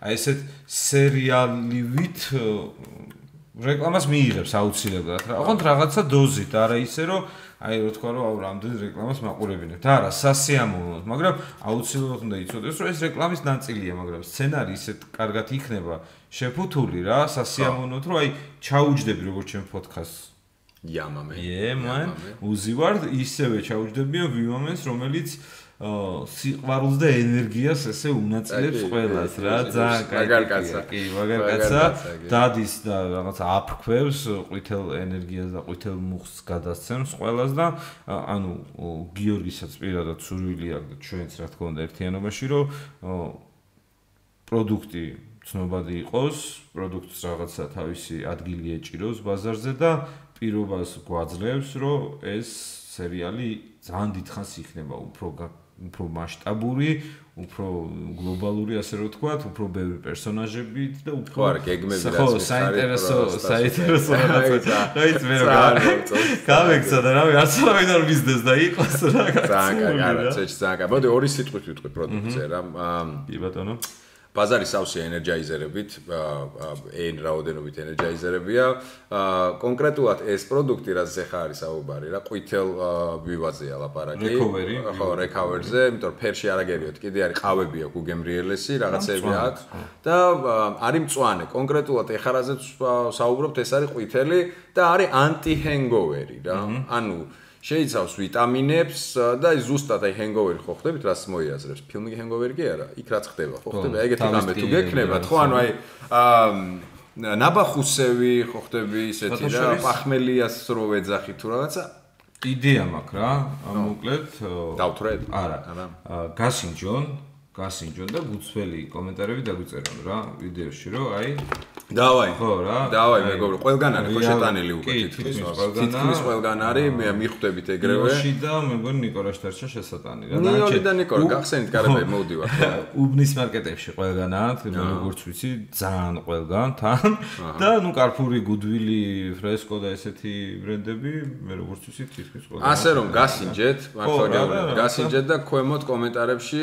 აი ესეთ სერიალივით რეკლამას მიიღებს აუცილებლად რა. ოღონდ რაღაცა დოზით, არა ისე რომ აი რო თქვა რომ აუ რამდენი რეკლამას მაყურებინებთ. არა, სასიამოვნოდ, მაგრამ აუცილებლად უნდა იცოდეს რომ ეს რეკლამის ნაწილია, მაგრამ სცენარი ისეთ კარგად იქნება შეფუთული რა, სასიამოვნოდ, რომ აი ჩაუჯდები როგორც ჩემ პოდკასტს იამამე. იემან. უზივარ ისევე ჩაუჯდებიან ვიმამენს, რომელიც სიყვარულს და ენერგიას ესე უნაწილებს ყველას რა ძალიან მაგარ კაცსა კი მაგარ კაცსა დადის და რაღაც აფრქვევს ყვითელ ენერგიას და ყვითელ მუხს გადასცემს ყველას და ანუ გიორგისაც პირადად სურვილი აქვს ჩვენც რა თქმა უნდა ერთიანობაში რომ პროდუქტი ცნობადი იყოს პროდუქტს რაღაცა თავისი ადგილი ეჭიროს ბაზარზე და პირობას გვაძლევს, რომ ეს სერიალი ძალიან დიდხანს იქნება უფრო უფრო მასშტაბური, უფრო გლობალური, ასე რომ ვთქვათ, უფრო ბევრი პერსონაჟები და უფრო ხო, გეგმები რაც ხო, საინტერესო, საინტერესო *laughs* რაღაცა. რაიც მე რა გავექცა და რავი, არც არავინ არ მიზდეს და იყოს რაღაცა. ძალიან კარგი, არა, ცეჩ ძალიან კარგი. მოდი ორი სიტყვით ვიტყვი პროდუქცია რა. კი ბატონო. ბაზარი სავსე ენერგიზერებით, ეენ რაოდენობით ენერგიზერებია. კონკრეტულად ეს პროდუქტი, რაც ეხა არის საუბარი, რა ყვითელ ვივაზეა ლაპარაკი. Recovery. ხო, recovery-ზე, იმიტომ რომ ფერში არ აგერიოთ, კიდე არის ყავები აქვს უგემრიელესი, რაღაცები აქვს და არის მწვანე. კონკრეტულად ეხა რაზეც საუბრობთ, ეს არის ყვითელი და არის anti-hangover-ი რა. ანუ შეიცავს ვიტამინებს და აი ზუსტად აი hangover ხო ხდებით რას მოიაზრებს? ფილმი hangover კი არა იქ რაც ხდება ხო ხდება ეგეთი რამე თუ გექნებათ ხო ანუ აი ნაბახუსევი ხო ხდები ისეთი რა პახმელიას რო ვეძახი თუ რაღაცა. იდეა მაქვს რა მოკლედ დავთრეთ არა არა. გასინჯონ გასინჯონ და გუცველი კომენტარები დაგვიწერონ რა ვიდეოში რომ აი დავაი ხო რა დავაი მეგობრო ყველგან არის ხო შეტანილი უკვე თითქმის თითქმის ყველგან არის მე მიხვდებით ეგრევე. ნიოში და მეგონი ნიკორა შტარჩა შესატანი რა ნიოში და ნიკორა გახსენით კარები *laughs* მოვდივარ უბნის მარკეტებში ყველგანაა როგორც ვიცი ძალიან ყველგან თან. და ნუ კარფური გუდვილი ფრესკო და ესეთი ბრენდები მე როგორც ვიცი თითქმის ყველგან ასე რომ გასინჯეთ მართლა გასინჯეთ და ქვემოთ კომენტარებში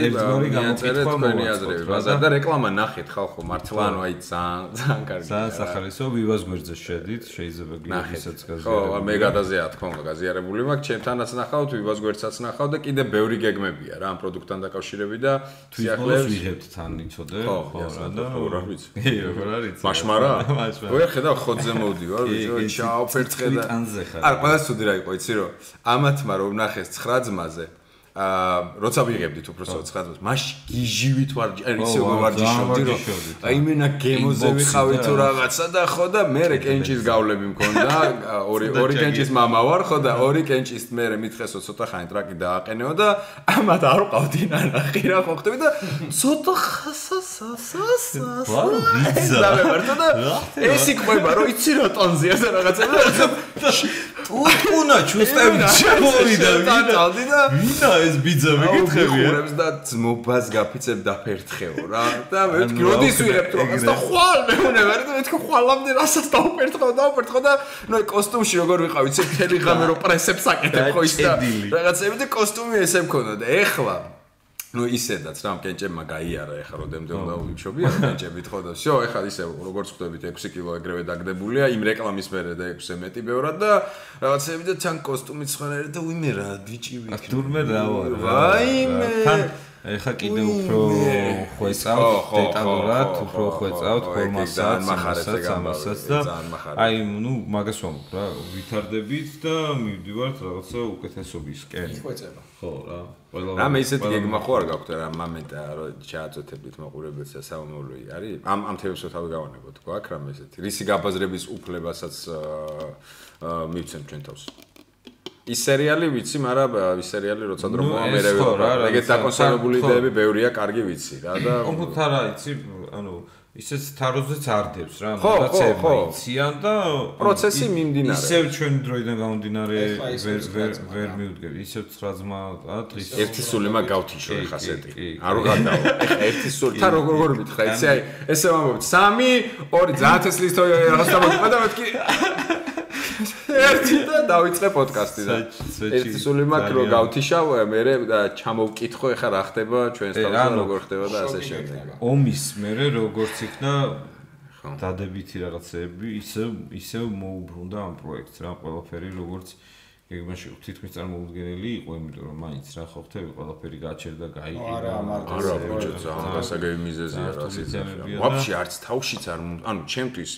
მიაწერეთ თქვენი აზრები ბაზარ და რეკლამა ნახეთ ხალხო მართლა ანუ აი ძალიან ძალიან კარგი. ძალიან სახალისო ვივას გვერდზე შედით, შეიძლება გისაც გაზიარებული. ხო, მე გადაზეა თქო, გაზიარებული მაქვს, ჩემთანაც ნახავთ, ვივას გვერდსაც ნახავ და კიდე ბევრი გეგმებია რა ამ პროდუქტთან დაკავშირებით და სიახლეებს ვიღებთ თან იცოდე, ხო რა და რა ვიცი. ხო რა ვიცი. *laughs* მაშმარა? ვერ *laughs* ხედავ ხოძე მოვდივარ, ვიცი, ჩაოფერცხე და არა, ყველა სუდი რა იყო, იცი რომ ამათმა რომ ნახეს 9 ძმაზე აა როცა ვიღებდით უბრალოდ ცხადოს მაშინ გიჟივით ვარ აი ისე ვარჯიშობდი რომ აი მენა გემოზე ვიყავი თუ რაღაცა და ხო და მე კენჭის გავლები მქონდა *laughs* ორი ორი კენჭის мама ვარ ხო და ორი კენჭის მე მითხესო ცოტა ხანი ტრაკი დააყენეო და *laughs* ამათ არ ყავდი ნანახი რა ხო ხტები და ცოტა ხასასასას და მე ვარ და ეს იყვება რომ იცი რა ტონზია და რაღაცა და ტუნა ჩუსტები ჩავიდა და ვინა ეს ბიძა მეკითხები ხურებს და ძმობას გაფიცებ დაფერთხეო რა. და მე ვთქვი როდის ვიღებ თქოს და ხვალ მეუნე ვარ და მე ვთქვი ხვალამდე რასაც დავფერთხო დავფერთხო და ნუ კოსტუმში როგორ ვიყავი ცე მთელი ღამე რო პრესებს აკეთებ ხო ის და რაღაცები და კოსტუმი ესე მქონდა და ეხლა ну ისედაც რა კენჭებმა გაიარა ეხლა როდემდე უნდა ვიმშობია კენჭებით ხო და всё ეხლა ისე როგორც ხვდებით 6 კილო ეგრევე დაგდებულია იმ რეკლამის მერე და 6-ე მეტი ბევრად და რაღაცები და თან კოსტუმი ცხენერი და უიმე რა ბიჭი ვიქ თურმე რა ვარ ვაიმე ეხა კიდე უფრო ხვეწავთ დეტალურად უფრო ხვეწავთ ფორმასაც მასაც ამასაც და აი ნუ მაგას ვამბობ რა ვითარდებით და მივდივართ რაღაცა უკეთესობისკენ ხვეწება. ხო რა ყველა რა მე ისეთი გეგმა ხო არ გაქვთ რა მომენტა რომ ჩააწოთებდით მაყურებელს და საომავლოი არის? ამ ამ თემებს თავი გავანებოთ ხო აქ რამე ესეთი რისი გაბაზრების უფლებასაც მივცემ ჩვენ თავს ის სერიალი ვიცი, მაგრამ ის სერიალი როცა დრო მოამერევი რა, ეგეთ დაკონსერვებული იდეები ბევრია, კარგი ვიცი რა და კონკრეტულად არა იცი, ანუ ისეც თაროზეც არდებს რა, რაღაცები იციან და პროცესი მიმდინარე. ისევ ჩვენ დროიდან გამომდინარე ვერ ვერ ვერ მიუდგები, ისევ 9 ძმა და დღის ერთი სული მაგ გავთიშო ხა სეტი. არ უღადაო. ერთი სული თან როგორ როგორ მითხა, იცი აი ესე ვამბობთ 3 2 ძალიან თესლის თო რაღაც დამოდი და მეთქი ერთი და დავიწყე პოდკასტი და ერთი სული მაქვს რომ გავთიშავ მე ჩამოვკითხო ეხა რა ხდება ჩვენს თავს როგორ ხდება და ასე შემდეგ. ომის მე როგორც იქნა დადებითი რაღაცები ისე ისე მოუბრუნდა ამ პროექტს რა ყველაფერი როგორც გეგმაში თითქმის წარმოუდგენელი იყო იმიტომ რომ მაინც რა ხო ხთები ყველაფერი გაჩერდა გაიყიდა არა არა ბიჭო ძალიან გასაგები მიზეზია რა სიცოცხლე ვაფშე არც თავშიც არ ანუ ჩემთვის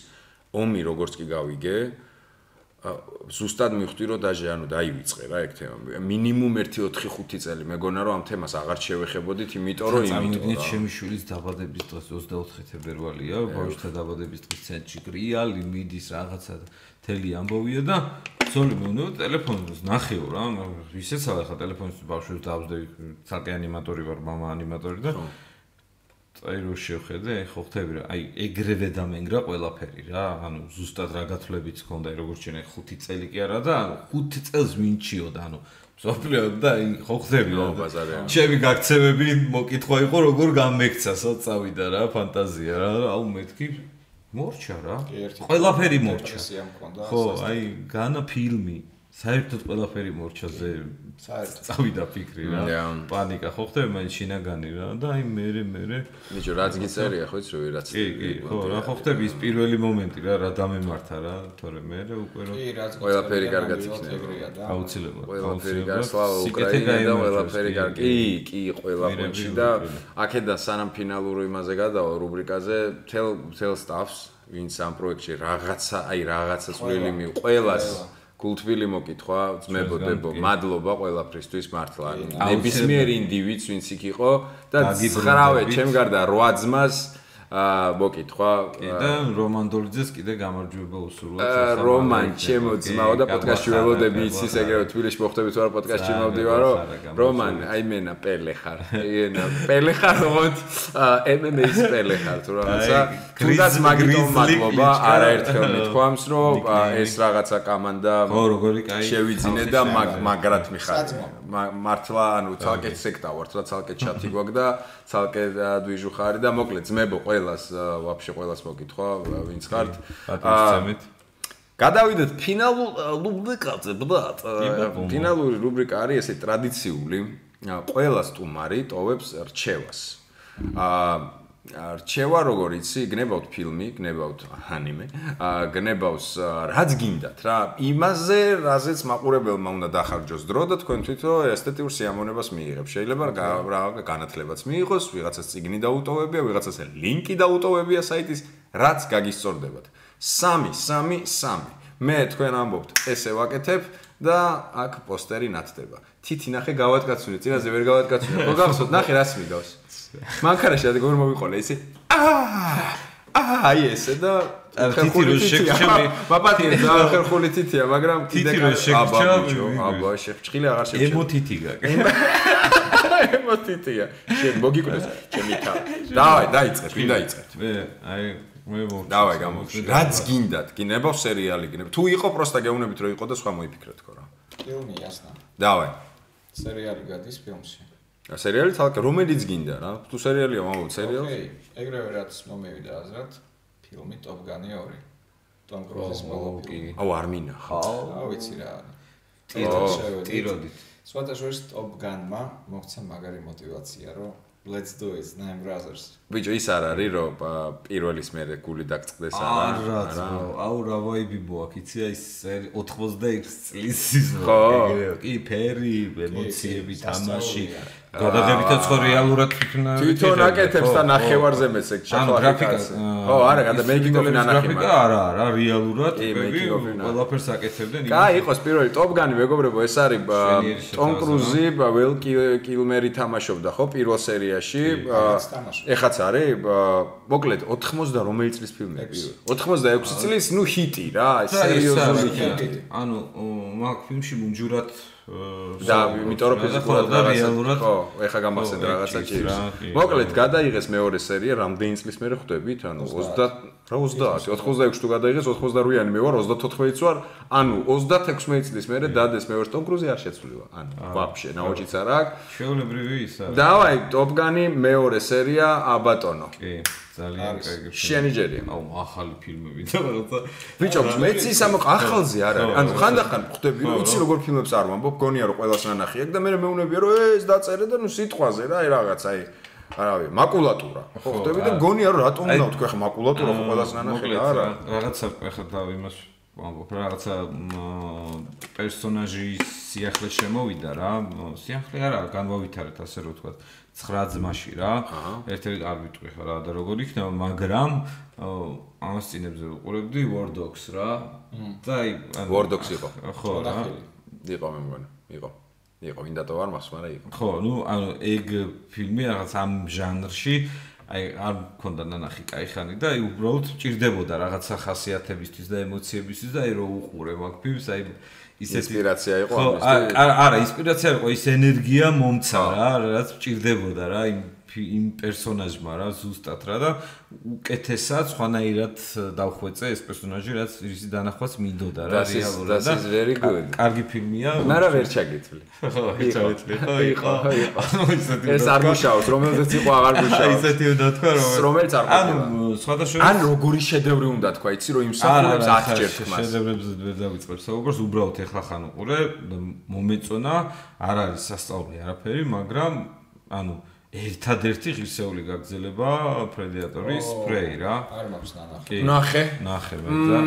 ომი როგორც კი გავიგე ზუსტად მივხვდი რომ დაჟე ანუ დაივიწყე რა ეგ თემა მინიმუმ 1-4-5 წელი მეგონა რომ ამ თემას აღარ შევეხებოდით იმიტომ რომ იმიტომ რომ ჩემი შვილის დაბადების დღეს 24 თებერვალია ბავშვთა დაბადების დღის ცენტრში გრიალი მიდის რაღაცა თელი ამბოვია და ზოლი მე ნუ ტელეფონს ნახეო რა ისეცა ხა ტელეფონს ბავშვებს დავსდები ცალკე ანიმატორი ვარ мама ანიმატორი და აი რო შევხედე, ხო ხთები რა, აი ეგრევე დამენგრა ყველაფერი რა, ანუ ზუსტად რა გათვლებიც ქონდა, როგორც შეიძლება 5 წელი კი არა და ანუ 5 წელს ვინჩიო და ანუ სოფლიო და აი ხო ხთები რა ბაზარია. ჩემი გაქცევები მოკითხვა იყო როგორ გამექცა, სად წავიდა რა, ფანტაზია რა, აუ მეთქი მორჩა რა. ყველაფერი მორჩა. ხო, აი განა ფილმი. საერთოდ ყველაფერი მორჩაზე საერთოდ. წავიდა ფიქრი რა. პანიკა ხო ხდება მაინც შინაგანი რა. და აი მე მე ნიჭო რაც გიწერია ხო იცი რა რაც კი კი ხო რა ხო ხდება ის პირველი მომენტი რა რა დამემართა რა თორე მე უკვე რომ კი რაც ყველაფერი კარგად იქნება. აუცილებლად ყველაფერი სიკეთე უკრაინა და ყველაფერი კარგი. კი, კი, ყველა პონჩი და აქედან სანამ ფინალურ იმაზე გადავა რუბრიკაზე, თელ თელ სტაფს, ვინც ამ პროექტში რაღაცა, აი რაღაცა წვლილი მი ყველას გულთბილი მოკითხვა, ძმებო, ჩვენგან, დებო, კი. მადლობა ყველაფრისთვის მართლა. ნებისმიერ ინდივიდს ვინც იქ იყო და ცხრავე ჩემ გარდა 8 ძმას აა მოკითხვა. კი და რომან დოლიძეს კიდე გამარჯვება უსურვოთ აა, რომან ჩემო ძმაო და პოდკასტში ველოდები იცის ეგრევე თბილისში მოხდებით ვარ პოდკასტში მოვდივარო. რომან? აი მენა პელე ხარ ენა პელე ხარ როგორც MMA-ის პელე ხარ თუ რაღაცა თუნდაც გრიზლი მადლობა არაერთხელ მithქვამს რომ ეს რაღაცა კომანდა ხო როგორი კაი შევიძინე და მაგ- მაგრად მიხარ საძმო. მართლა ანუ ცალკე სექტა ვართ რა ცალკე ჩათი გვაქვს და ცალკე დვიჟუ ხარი და მოკლედ ძმებო ყველას ა, ვაფშე ყველას მოკითხვა ა, ვინც ხართ. პატრიცემით გადავიდეთ ფინალურ რუბრიკაზე ბაბო. ფინალური რუბრიკა არის ესე ტრადიციული ა, ყველა სტუმარი ტოვებს რჩევას. ა რჩევა როგორ იცი გნებავთ ფილმი გნებავთ ანიმე გნებავს რაც გინდათ რა. იმაზე რაზეც მაყურებელმა უნდა დახარჯოს დრო და თქვენ თვითონ ესთეტიურ სიამოვნებას მიიღებ. შეიძლება რა განათლებაც მიიღოს ვიღაცას წიგნი დაუტოვებია ვიღაცას ლინკი დაუტოვებია საიტის რაც გაგისწორდებათ. 3 3 3 მე თქვენ ამბობთ ესე ვაკეთებ და აქ პოსტერი ნათდება. თითი ნახე გავატკაცუნე წინაზე ვერ გავატკაცუნე ხო გახსოვთ ნახე რას მიგავს მანქანაში რა როგორ მოვიყოლე ისი აი ესე და თითი რო შეგჭამი მაპატიე და ხერხული თითია მაგრამ კიდე კაი აბა ბიჭო აბა შეგჭილი აღარ შეგჭილი ემო თითი გაქვს ემო თითია. შენ მოგიკვდეს ჩემი თა. დავაი დაიწყეთ ვინ დაიწყეთ მე აი მე მოვ დავაი გამოგვში რაც გინდათ გინებო სერიალი გინებ თუ იყო პროსტა გეუნებით რო იყო და სხვა მოიფიქრე თქო რა ფილმი იასნა. დავაი. სერიალი გადის ფილმში. სერიალი თალკე რომელიც გინდა რა. თუ სერიალია მამო სერიალი. ოკეი. ეგრევე რაც მომევიდა აზრად, ფილმი Top Gun 2. ტომ კრუზის მოლოპი. აუ არ მინახა. აუ ვიცი რა არის. ტიროდით. სხვათა შორის Top Gun-მა მოხდა მაგარი мотивация, რომ let's do it, Nine Brothers. ბიჭო ის არ არის რომ პირველის მერე გული დაგწყდეს არა? არა. აუ რა ვაიბი მოაქვს? იცია ის 86 წლის ის ხო. კი ფერი ემოციები თამაში. გადაღებითაც ხო რეალურად იქნა თვითონ აკეთებს და ნახევარზე მეც ეგ შეხო გრაფიკას ხო არა გადა მეიკინგოფი ნანახი მაგრამ არა არა რეალურად ვები ყველაფერს აკეთებდნენ კაი იყოს პირველი ტოპგანი მეგობრებო ეს არის ტომ კრუზი ველ კილმერი თამაშობდა ხო პირველ სერიაში ეხაც არის მოკლედ 80 და რომელი წლის ფილმია ექვსი. 86 წლის ნუ ჰიტი რა სერიოზული ჰიტი. ანუ მაგ ფილმში მუნჯურად და იმიტომ რომ ფიზიკურად და რეალურად ხო ეხა გამახსენდა რაღაცა ჭირს მოკლედ გადაიღეს მეორე სერია რამდენი წლის მერე ხვდებით? ანუ 30 რა 30 86 თუ გადაიღეს 88-იანი მე ვარ 34-იც ვარ. ანუ 36 წლის მერე დადეს მეორე ტომ კრუზი არ შეცვლილა ანუ ვაფშე ნაოჭიც არა აქვს. შეულებრივი ის არის. დავაი ტოპ განი მეორე სერია აბატონო კი ძალიან კაი შენი ჯერია აუ ახალი ფილმები და რაღაცა. ბიჭო მეც ის ამ ახალზე არ არის. ანუ ხანდახან ხვდები რომ იცი როგორ ფილმებს არ ვამბობ გონია რომ ყველას ნანახი აქვს და მე მეუნებია რომ ეს დაწერე და ნუ სიტყვაზე რა აი რაღაც აი არავი მაკულატურა. ხო ხვდები და გონია რომ რატომ უნდა ვთქვი ხა მაკულატურა ხო ყველას ნანახი არა. რაღაცა ახლა და იმას ვამბობ რაღაცა პერსონაჟის სიახლე შემოვიდა რა სიახლე არა განვავითარეთ ასე რომ ვთქვა 9 ძმაში რა. ერთ-ერთი არ ვიტყვი ხო რა და როგორ იქნება მაგრამ ამას წინებზე ვუყურებდი War Dogs რა და აი War Dogs იყო. ხო რა. იყო მე მგონი იყო იყო ვინ დატოვა არ მახსოვს მაგრამ იყო ხო, ну, ანუ ეგ ფილმი რაღაც ამ ჟანრში აი არ მქონდა ნანახი кай ხანი და აი უბრალოდ ჭირდებოდა რაღაცა ხასიათებისთვის და ემოციებისთვის და აი რო უყურე მაგ ფილმს აი ისეთი ინსპირაცია იყო ხო, ამისთვის? ა- არა, არა, ინსპირაცია იყო ის ენერგია მომცა რა, რაც ჭირდებოდა რა იმ იმ პერსონაჟმა რა ზუსტად რა და უკეთესად სხვანაირად დავხვეწე ეს პერსონაჟი რაც ისი დანახვაც მინდოდა რა რეალურად და კარგი ფილმია მაგრამ ვერ ჩაგეთვლი ხო ჩაგეთვლი ხო იყო *laughs* ეს არ გუშაოს რომელზეც იყო აღარ *laughs* გუშაოს ისეთი უნდა თქვა რომ რომელიც არ ანუ სხვადასხვა ან როგორი შედევრი უნდა თქვა იცი რომ იმ საფულებს 10 ჯერ თქმას შედევრებზე ვერ დავიწყებ. საუბარს უბრალოდ ეხლა ხან უყურე მომეწონა არ არის სასწაული არაფერი მაგრამ ანუ ერთადერთი ღირსეული გაგზელება პრედატორის სპრეი რა. არ მაქვს ნახე. კი. ნახე. ნახე მე და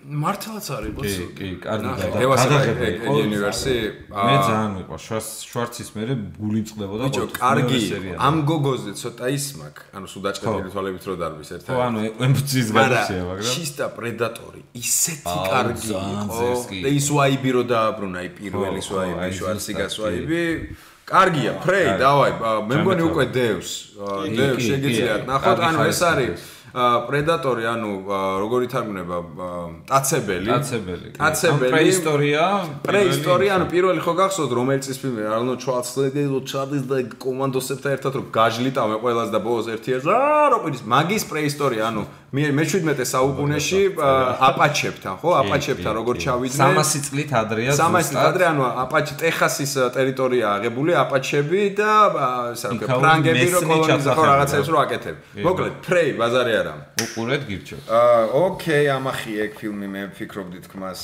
მართლაც არის ბოს. კი, კი, კარგი გადაღება. უნივერსი მე ძალიან მიყვარს. შვარცის მერე გული წყდებოდა ბიჭო, კარგი. ამ გოგოზე ცოტა ის მაქვს. ანუ სულ დაჭერილი თვალებით რო დარბის ერთად. ხო, ანუ ემოციის გადაშია, მაგრამ ჩისტა პრედატორი ისეთი კარგი იყო. და ის ვაიბი რო დააბრუნა, აი პირველი ვაიბი, შვარცი გასვაიბი. კარგია, ფრეი, დავაი, მე მგონი უკვე დევს. დევს შეგიძლიათ. ნახოთ, ანუ ეს არის პრედატორი, ანუ როგორი თარგმნება, ტაცებელი. ტაცებელი. ტაცებელი. პრეისტორია. პრეისტორია, ანუ პირველი ხო გახსოვთ, რომელიც ის ფილმი, არნო ჩვალცლეგეილო ჩარდის და კომანდოსებთან ერთად რო გაჟლიტავ მე ყველას და ბოლოს ერთი ეს აა რო პირის მაგის პრეისტორია, ანუ მე მე-17 საუკუნეში აპაჩებთან, ხო? აპაჩებთან როგორ ჩავიდნენ? 300 წლით ადრეა. 300 წლით ადრე, ანუ აპაჩი ტეხასის ტერიტორია აღებული აპაჩები და ასე რომ ფრანგები რო კოლონიზა ხო რაღაცებს რო აკეთებ. მოკლედ, ფრეი ბაზარი არა. უყურეთ გირჩევთ. აა, ოკეი, ამახი ეგ ფილმი მე ვფიქრობდი თქმას.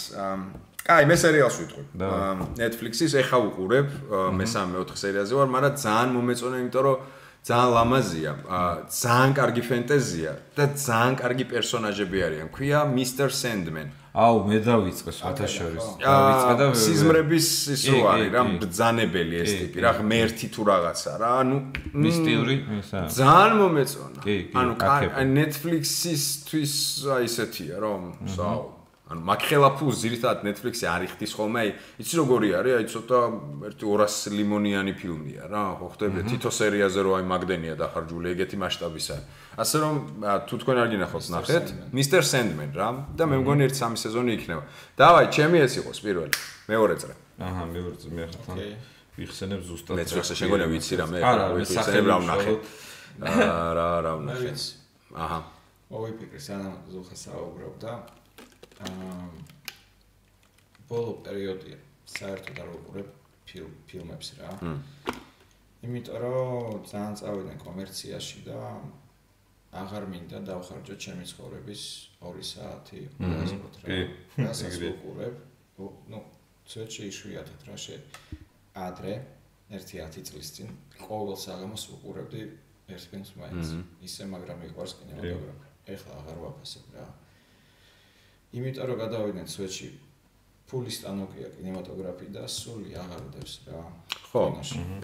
აი, მე სერიალს ვიტყვი. Netflix-ის ეხა ვუყურებ, მესამე მეოთხე სერიაზე ვარ, მაგრამ ძალიან მომეწონა, იმიტომ რომ ძალიან ლამაზია, ძალიან კარგი ფენტეზია და ძალიან კარგი პერსონაჟები არიან. ქვია Mr. Sandman. აუ, მე დავიწყე სათაშორის. დავიწყე და სიზმრების ის რო არის რა, ბძანებელი ეს ტიპი, რა ღმერთი თუ რაღაცა რა, ანუ მისტიური ისა. ძალიან მომეწონა. ანუ Netflix-ისთვის აი ესეთია რომ, საუ ანუ მაგხელა ფულს ძირითადად Netflix-ი არ იხდის ხოლმე, აი, იცი როგორი არის, აი ცოტა ერთი 200 ლიმონიანი ფილმია რა, ხო ხდები თითო სერიაზე რო აი მაგდენია დახარჯული ეგეთი მასშტაბისა. ასე რომ თუ თქვენ არ გინახავთ ნახეთ, Mr. Sandman რა და მე მგონი ერთ სამი სეზონი იქნება. დავაი, ჩემი ეს იყოს პირველი, მეორე წრე. აჰა, მეორე წრე მე ხა თან. ვიხსენებ ზუსტად. მე ცოტა შეგონია ვიცი რა მე ვიხსენებ რა ვნახე. რა რა ვნახე. *laughs* აჰა. მოვიფიქრე სანამ ზოხა საუბრობდა. აა ბოლო პერიოდია საერთოდ არ ვუყურებ ფილმებს რა. იმიტომ რომ ძალიან წავიდნენ კომერციაში და აღარ მინდა დავხარჯო ჩემი ცხოვრების 2 საათი უბრალოდ რა. რასაც ვუყურებ, ну, ცოტა იშვიათად რა შე ადრე 1-10 წლის წინ ყოველ საღამოს ვუყურებდი ერთ ფილმს მაინც. ისე მაგრამ მიყვარს კინემატოგრაფია. ეხლა აღარ ვაფასებ რა. იმიტომ რომ გადავიდნენ სვეტში ფული სტანოკია კინემატოგრაფი და სული აღარ დევს რა. ხო.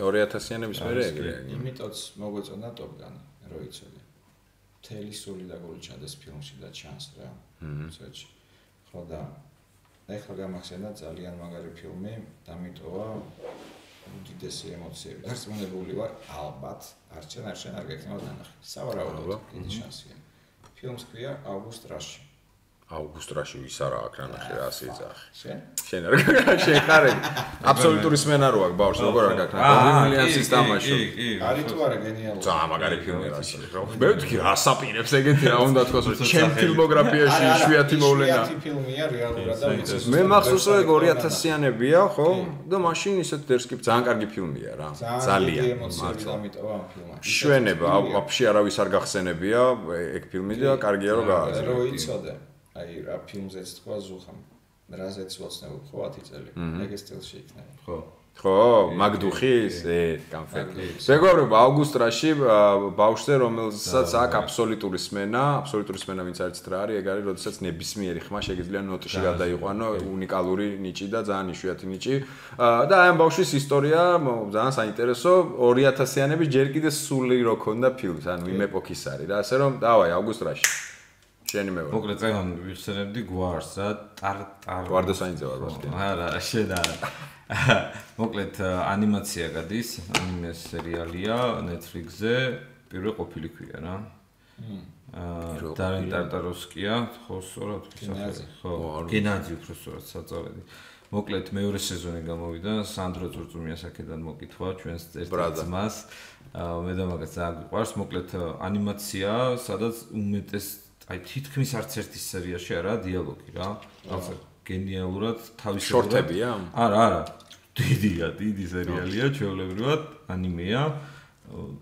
2000-იანების მერე ეგრე. იმიტოც მოგვეწონა ტოპგანი, რო იცოდი. თელი სული და გული ჩადეს ფილმში და ჩანს რა. სვეტში. ხო და ეხლა გამახსენდა ძალიან მაგარი ფილმი, დამიტოვა უდიდესი ემოციები. გასწმუნებული ვარ, ალბათ, არჩენ არჩენ არ გეკნება დანახი. სავარაუდოდ, დიდი შანსია. ფილმს ქვია აუგუსტ რაში. აუგუსტრაში ვის არა აქ რა ნახე რა სიძახი. შენ? შენ არ შენ ხარ? აბსოლუტური სმენა რო აქ ბავშვ როგორ არ გაქვს? ბილიანსის თამაში. არის თუ არა გენიალური. ძა მაგარი ფილმი რა ისე. მე ვთქვი რა საპირებს ეგეთი რა უნდა თქოს რომ ჩემ ფილმოგრაფიაში შვიათი მოვლენა. შვიათი ფილმია რეალურად და ვიცი. მე მახსოვს რომ 2000-იანებია, ხო? და მაშინ ისეთ დერსკიპ ძალიან კარგი ფილმია რა. ძალიან. მართლა ამიტოვა ამ ფილმში. შვენება, ვაფშე არავის არ გახსენებია ეგ ფილმი და კარგია რომ გააზრე. რო იცოდე. აი რა ფილმზეც თქვა ზუხამ? რაზეც ვოცნებ ხო 10 წელი. ეგ ეს სტილში იქნება ხო. ხო მაგდუხის ე კანფეტი ზეგობრებო აუგუსტრაში ბავშვზე რომელსაც აქვს აბსოლუტური სმენა აბსოლუტური სმენა ვინც არის რა არის ეგ არის როდესაც ნებისმიერი ხმა შეგიძლია ნოტში გადაიყვანო უნიკალური ნიჭი და ძალიან იშვიათი ნიჭი. და აი ამ ბავშვის ისტორია ძალიან საინტერესო. 2000-იანების ჯერ კიდე სული რო ქონდა ფილმს ანუ იმ ეპოქის არის რა ასე რომ დავაი აუგუსტრაში შენი მე ვარ. მოკლედ წეგან ვიხსენებდი გვარს რა ტარტარ. გვარდოსაინძე ვარ ბასკენ. არა, შენ არა. მოკლედ ანიმაცია გადის, ანიმე სერიალია Netflix-ზე, პირველ ყოფილი ქვია რა. აა დარენ ტარტაროვსკია, ხო სწორად ვთქვი. ხო, გენაძი უფრო სწორად საწოლედი. მოკლედ მეორე სეზონი გამოვიდა, სანდრო წურწუმიას აქედან მოკითხვა ჩვენს ერთ ძმას. აა მე და მაგას ძალიან გვიყვარს, მოკლედ ანიმაცია, სადაც უმეტეს აი თითქმის არც ერთი სერიაში არა დიალოგი რა. ასე გენიალურად თავისებურად. შორტებია? არა, არა. დიდია, დიდი სერიალია, ჩვეულებრივად ანიმეა.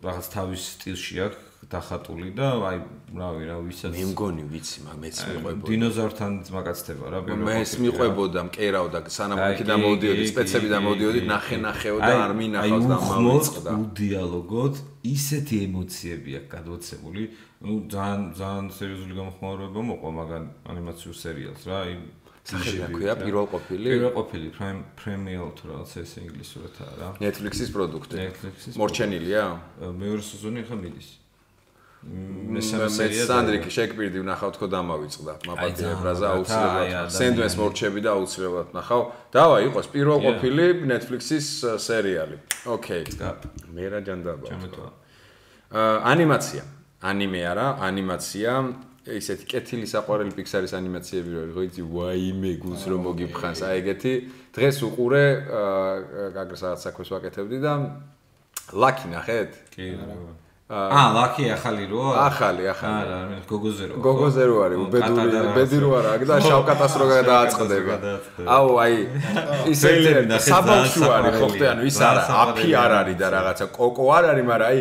რაღაც თავის სტილში აქვს დახატული და აი, რავი, რა ვისაც მე მგონი ვიცი, მაგ მეც მიყვებოდა. დინოზავრთან ძმაკაცდება რა, მეც ყოფილი რა. მიყვებოდა, მკერავდა, სანამ მოვდიოდი, კი, სპეცები კი, და კი, მოვდიოდი, კი, ნახე კი. ნახეო და არ მინახავს და უხმოდ, მოვიწყდა. უდიალოგოდ ისეთი ემოციები აქვს გადმოცემული, ну ძალიან ძალიან სერიოზული გამოხმაურება მოყვა მაგან ანიმაციურ სერიალს რა, აი სახელი ჯიჟები აქვია, რა. პირველ ყოფილი? პირველ ყოფილი premium თუ რაღაც ეს ინგლისურადაა რა. Netflix-ის პროდუქტი. Netflix-ის მორჩენილია? მეორე სეზონი ახლა მიდის. მე მესამე სერია სანდრიკ შეკპირდი ვნახავ თქო დამავიწყდა მაპატი ებრაზა რა, აუცილებლად სენდვენს მორჩები და აუცილებლად ვნახავ დავა იყოს პირველ ყოფილი Netflix-ის სერიალი. ოკეი. მე რა ჯანდაბა ანიმაცია. ანიმე არა ანიმაცია. ისეთი კეთილი საყვარელი Pixar-ის ანიმაციები რო იყო იცი? ვაიმე გულს რომ მოგიფხანს. აი ეგეთი. დღეს უყურე აა გაგრს რაღაც საქმეს ვაკეთებდი და ლაკი ნახეთ კი. აა, ლაკი ახალი როა? ახალი, ახალი. არა, მე გოგოზე რო. გოგოზე რო არის, უბედური, ბედი რო არა, აქ და შავკატას რო გადააწყდება. აუ, აი, ტრეილერი ნახე, საბავშვო ძალიან არის, ხო ხტე, ანუ ის არა, აფი არ არის და რაღაცა კოკო არ არის, მაგრამ აი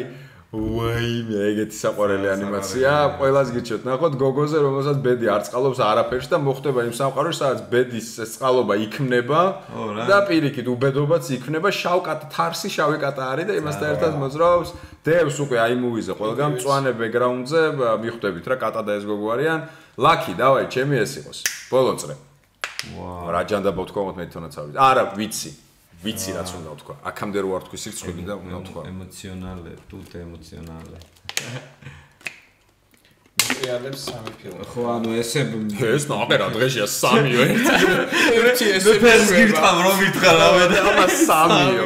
ვაიმე, ეგეთი საყვარელი ანიმაცია, ყველას გიჩვენოთ. ნახოთ გოგოზე, რომელსაც ბედი არ წყალობს არაფერს და მოხდება იმ სამყაროში, სადაც ბედის წყალობა იქმნება და პირიქით უბედობაც იქმნება, შავკატა თარსი შავი კატა არის და იმასთან ერთად მოძრაობს. დევს უკვე აი მუვიზე, ყველგან მწვანე ბექგრაუნდზე მიხვდებით რა კატა და ეს გოგო არიან. ლაკი, დავაი, ჩემი ეს იყოს. ბოლო წრე. ვაა. რა ჯანდაბა ვთქვა მე თვითონაც ავიდე. არა, ვიცი. ვიცი რაც უნდა ვთქვა. აქამდე რო არ თქვი სირცხვილი და უნდა ვთქვა. ემოციონალე, ტუტე ემოციონალე. მეტრიალებს სამი ფილმი. ხო, ანუ ესე ეს ნახე რა დღეშია სამიო ერთი. ერთი ეს მე ფერს გირთყავ რომ მითხრა რა მე და ამა სამიო.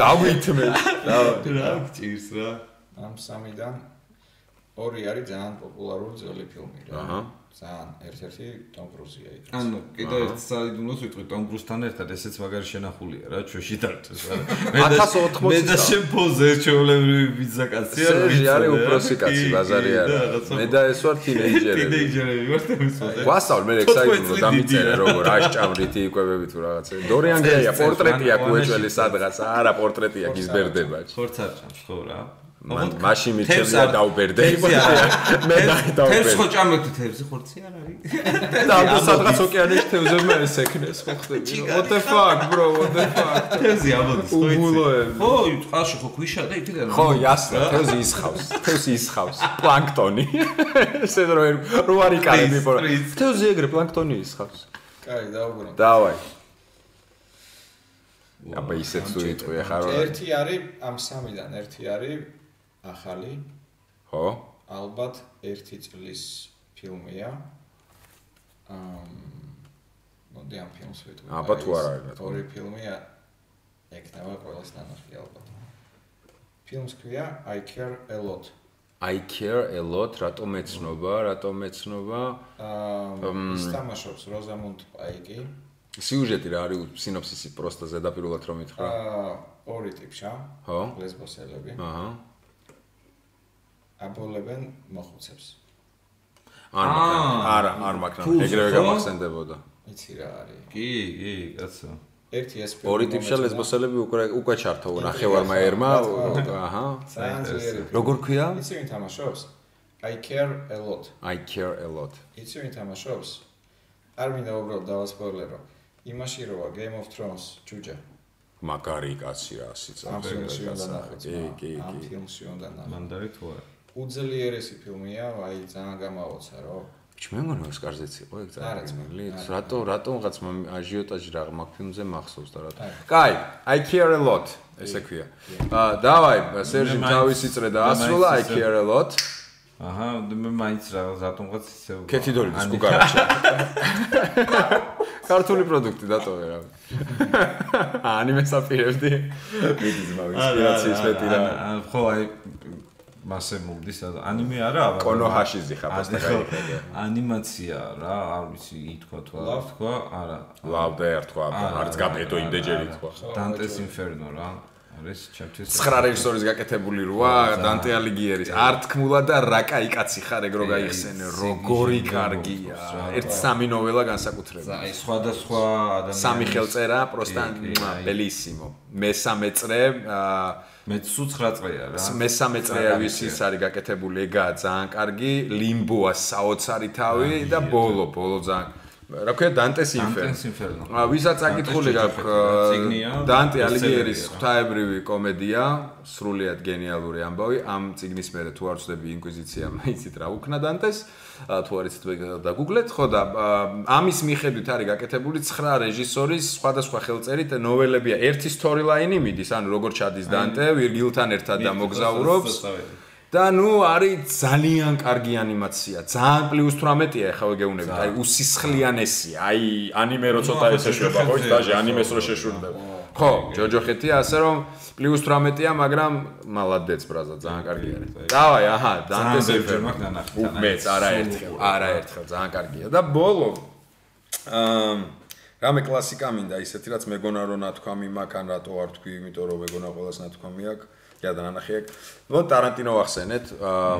დავითმე. რა გჭირს რა. ამ სამიდან ორი არის ძალიან პოპულარული ძველი ფილმი რა. აჰა. ძალიან ერთ-ერთი ტომ კრუზია იქ. ანუ კიდე ერთ საიდუმლოს ვიტყვი ტომ კრუსთან ერთად ესეც მაგარი შენახულია რა ჩვენში დარჩეს რა. 1080 მე და შენ პოზე ჩვეულებრივი ბიზაკაცია სერჟი არის უფროსი კაცი, ბაზარი არა. მე და ეს ვარ თინეიჯერი. თინეიჯერები ვართ ამის პოზე. გვასწავლ მე ექსაიტინგო დამიწერე როგორ აშჭამრით იკვებები თუ რაღაცა. დორიან გრეია პორტრეტი აქვს უეჭველი სადღაც. არა პორტრეტი აქვს იზბერდება. ხორც არ ჭამს ხო რა. მაშინ თევზი მიჩემია დაუბერდე. თევზი *laughs* მე თევზი დაუბერდე. ხო ჭამებდი თევზი ხორცი არ არის. *laughs* და ამ სადღაც ოკეანეში თევზებმა ეს ეკნეს *laughs* ხო ხდები. What the fuck bro, what the fuck. თევზი ამოდის ხო იცი? უბულოები. ხო, წყალში ხო ქვიშა და იქიდან ხო, იასნა, თევზი ისხავს. თევზი ისხავს. პლანქტონი. ესე რო ვერ- რო არ იკარები Please, პორა. თევზი ეგრე პლანქტონი ისხავს. კაი, დაუბრუნდით. დავაი. აბა ისეც თუ იტყვი ახლა ერთი არის ამ სამიდან, ერთი არის ახალი, ხო? ალბათ ერთი წლის ფილმია. ამ მოდი ამ ფილმს ვიტყვი. აბა, თუ აი, არ არის, რა თქმა ორი ფილმია ეკნება ყველას ნანახი ალბათ. ფილმს ქვია I care a lot. I care a lot, რატომ ეცნობა, რატომ ეცნობა? აა ის თამაშობს როზამუნდ პაიკი. სიუჟეტი რა არის სინოფსისი პროსტა ზედაპირულად რომ ითხრა? აა ორი ტიპშა, ხო? ლესბოსელები. აჰა. აბოლებენ მოხუცებს. არ აა, მაქვს არა, არ ფულზე, ეგრევე გამახსენდებოდა. იცი რა არის? კი, კი, კაცო. ერთი ეს ორი ტიპშა ლესბოსელები უკვე უკვე ჩართო ნახევარმაერმა. აჰა. ძალიან ძლიერი. როგორ ქვია? იცი ვინ თამაშობს? I care a lot. I care a lot. იცი ვინ თამაშობს? არ მინდა უბრალოდ დავასპოილერო. იმაში როა Game of Thrones ჯუჯა. მაგარი კაცი რა, ფილმში უნდა ნახოთ. კი, კი, ამ კი. ფილმში უნდა ნახოთ. მანდარი თუ არა. უძლიერესი ფილმია, აი ძალიან გამაოცა რო. მე მგონი ესკარზეც იყო ეგ არა. რატო რატომღაც აჟიოტაჟი რა მაგ ფილმზე მახსოვს და რატო. კაი, I care a lot. ესე ქვია. აა დავაი, სერჟი თავისი წრე მე დაასრულა I care a lot. აჰა, მე მაინც რაღაც რატომღაც ისე ქეთიდორი ანი- სკუგარაჩი. ქართული პროდუქტი დატოვე რა. *laughs* ანიმეს აპირებდი. *laughs* მიდი ზმა ინსპირაციის მეტი რა. ხო, აი მასე მომდის ანიმე არა აბა კონოჰაშიზი ხაფასთან გაიხედა ანიმაცია რა არ ვიცი ითქვა თუ არ თქვა არა. ლავდა ერთხვა არც გაბედო იმდეჯერი თქვა დანტეს ინფერნო რა. არის ჩემთვის ცხრა რეჟისორის გაკეთებული როა დანტე ალიგიერის არ თქმულა და რა კაი კაცი ხარ ეგ რო გაიხსენე როგორი კარგია ერთ სამი ნოველა განსაკუთრებით. აი სხვადასხვა ადამიანი სამი ხელწერა პროსტა ბელისიმო. მესამე წრე მე 9 წრეა რა მესამე წრეა ვის ის არის გაკეთებული ეგაა ძალიან კარგი ლიმბოა საოცარი თავი და ბოლო ბოლო ძალიან რა ქვია დანტეს ინფერნო. აა ვისაც აკითხული გაქვს დანტე ალიგიერის ღვთაებრივი კომედია, სრულიად გენიალური ამბავი. ამ ციგნის მერე თუ არ ვწდები ინკვიზიცია, *laughs* მაიცით რა უკნა დანტეს. თუ არ იცით და გუგლეთ, ხო და ამის მიხედვით არის გაკეთებული 9 რეჟისორის სხვადასხვა ხელწერით ნოველებია. ერთი სტორილაინი მიდის, ანუ როგორ ჩადის დანტე ვირგილთან ერთად და მოგზაურობს. და ნუ არის ძალიან კარგი ანიმაცია. ძალიან პლუს 18-ია ახლა ვეგეუნები. აი უსისხლიანესია. აი ანიმე რო ცოტა ესე შევა, ხო, დაჟე ანიმეს რო შეშურდება. ხო, ჯოჯოხეთია, ასე რომ პლუს 18-ია, მაგრამ მალადეც ბრაზა, ძალიან კარგი არის. დავაი, აჰა, დანტეს ეფერ მაგ ნანახი. მეც არაერთხელ, არაერთხელ, ძალიან კარგია. და ბოლო აა რამე კლასიკა მინდა ისეთი რაც მეგონა რო ნათქვამი მაგან რატო არ თქვი, იმიტომ რომ მეგონა ყოველას ნათქვამი აქვს. და დანახი აქ. ნუ ტარანტინო ახსენეთ. აა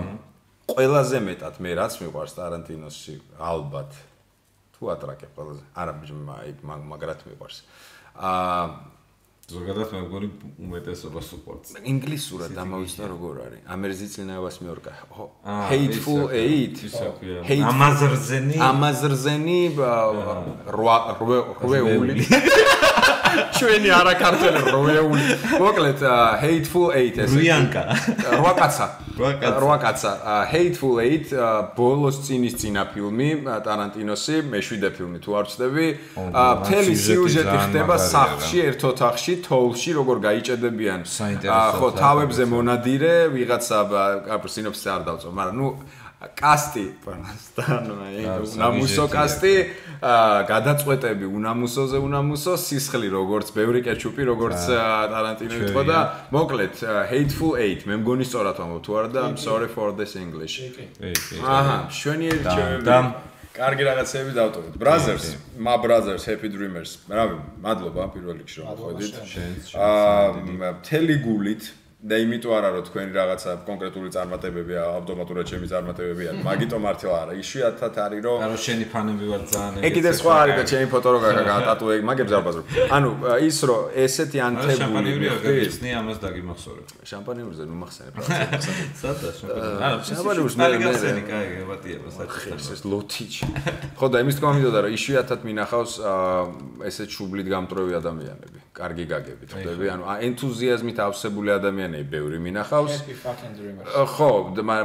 ყველაზე მეტად მე რაც მიყვარს ტარანტინოსში ალბათ თუ ატრაკე ყველაზე. არა მაგრად მიყვარს. აა ზოგადად მე მგონი უმეტესობა სუპორტს. ინგლისურად დამოვიცნა როგორ არის. ამერზიცინავას მეორკა. Hateful Eight. ამაზრზენი. ამაზრზენი რვა რვეული. *laughs* ჩვენი არაკარტელი რვეული. მოკლედ Hateful Eight ეს. რუიანკა. რვა კაცა. რვა კაცა. Hateful Eight ბოლოს წინის წინა ფილმი ტარანტინოსი, მეშვიდე ფილმი თუ არ ვწდები. მთელი სიუჟეტი ხდება სახლში, ერთ ოთახში, თოვლში როგორ გაიჭედებიან ხო თავებზე მონადირე ვიღაცა სინოფსი არ დავწო მაგრამ ნუ კასტი. პანასთან *laughs* უნამუსო კასტი. გადაწყვეტები უნამუსოზე უნამუსო სისხლი როგორც ბევრი კეჩუპი როგორც ტარანტინო იყო და მოკლედ hateful eight. მე მგონი სწორად ვამბობ თუ არა და I'm sorry for this english. აჰა შვენი და კარგი რაღაცები დავტოვეთ. Brothers, my brothers, happy dreamers. რავი, მადლობა პირველ რიგში რომ ხედით. აა მთელი გულით და იმიტომ არა რომ თქვენი რაღაცა კონკრეტული წარმატებები ავტომატურად ჩემი წარმატებები არის მაგიტო მართლა არა. იშვიათად არის რომ ანუ შენი ფანები ვარ ძალიან ეგ კიდე სხვა არის და ჩემი ფოტო რო გატატუე *laughs* მაგებს არ ბაზრო ანუ ის რომ ესეთი ანთებული ნე ამას დაგიმახსოვრებ. შამპანიურზე ნუ მახსენებ *laughs* სადა შამპანიური არა შამპანიურს მე მე კაი გაბატიება საჭირო ეს ლოთიჩ *laughs* ხო და იმის თქმა მინდოდა რომ იშვიათად მინახავს ესეთ შუბლით გამტრევი ადამიანები კარგი გაგებით ხდები ანუ ენთუზიაზმით ავსებული ადამიანები ადამიანები ბევრი მინახავს. ხო,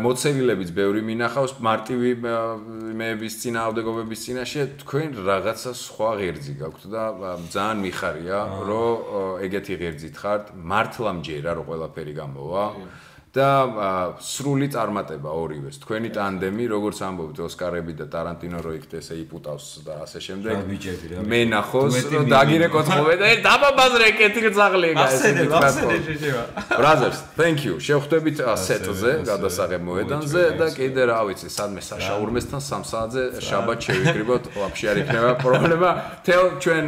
მოცევილებიც ბევრი მინახავს მარტივი მეების წინააღმდეგობების წინაშე თქვენ რაღაცა სხვა ღერძი გაქვთ და ძალიან მიხარია რომ ეგეთი ღერძით ხართ. მართლა მჯერა რომ ყველაფერი გამოვა. და სრული წარმატება ორივეს. თქვენი ტანდემი, როგორც ამბობთ, ოსკარები და ტარანტინო რო იქ ესე იპუტავს და ასე შემდეგ. მე ნახოს, რომ დაგირეკოთხობე და დაბაბაზრე კეთი გძაღლია ეს. Brothers, thank you. შევხვდებით სეტზე, გადასაღებ მოედანზე და კიდე რა ვიცი, სადმე საშაურმესთან 3 საათზე შაბათ შევიკრიბოთ, ვაფშე არ იქნება პრობლემა. თელ ჩვენ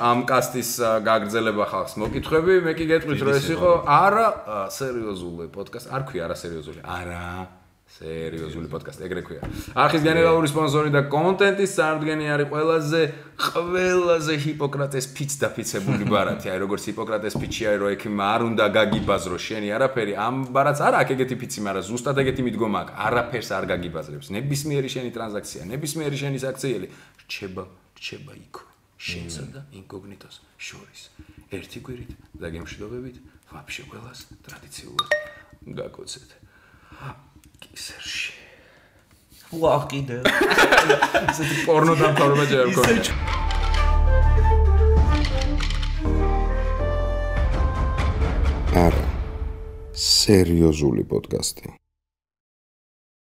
ამ კასტის გაგრძელება ხალხს მოკითხები, მე კი გეტყვით რომ ეს იყო არა სერიოზული პოდკასტი არ ქვია არასერიოზული. არა, სერიოზული პოდკასტი, ეგრე ქვია. არხის გენერალური სპონსორი და კონტენტის სარდგენი არის ყველაზე ყველაზე ჰიპოკრატეს ფიც დაფიცებული ბარათი. აი როგორც ჰიპოკრატეს ფიჩი არის, რომ ექიმ არ უნდა გაგიბაზრო შენი არაფერი. ამ ბარათს არა აქ ეგეთი ფიცი, მაგრამ ზუსტად ეგეთი მიდგომა აქვს. არაფერს არ გაგიბაზრებს. ნებისმიერი შენი ტრანზაქცია, ნებისმიერი შენი საქციელი რჩება, რჩება იქ. შენსა და ინკოგნიტოს შორის. ერთი კვირით და გემშვიდობებით, ვაფშე ყველას ტრადიციულად გაკოცეთ. კისერში. ვა კიდე. ისეთი პორნო დამთავრება ჯერ მქონია. არა. სერიოზული პოდკასტი.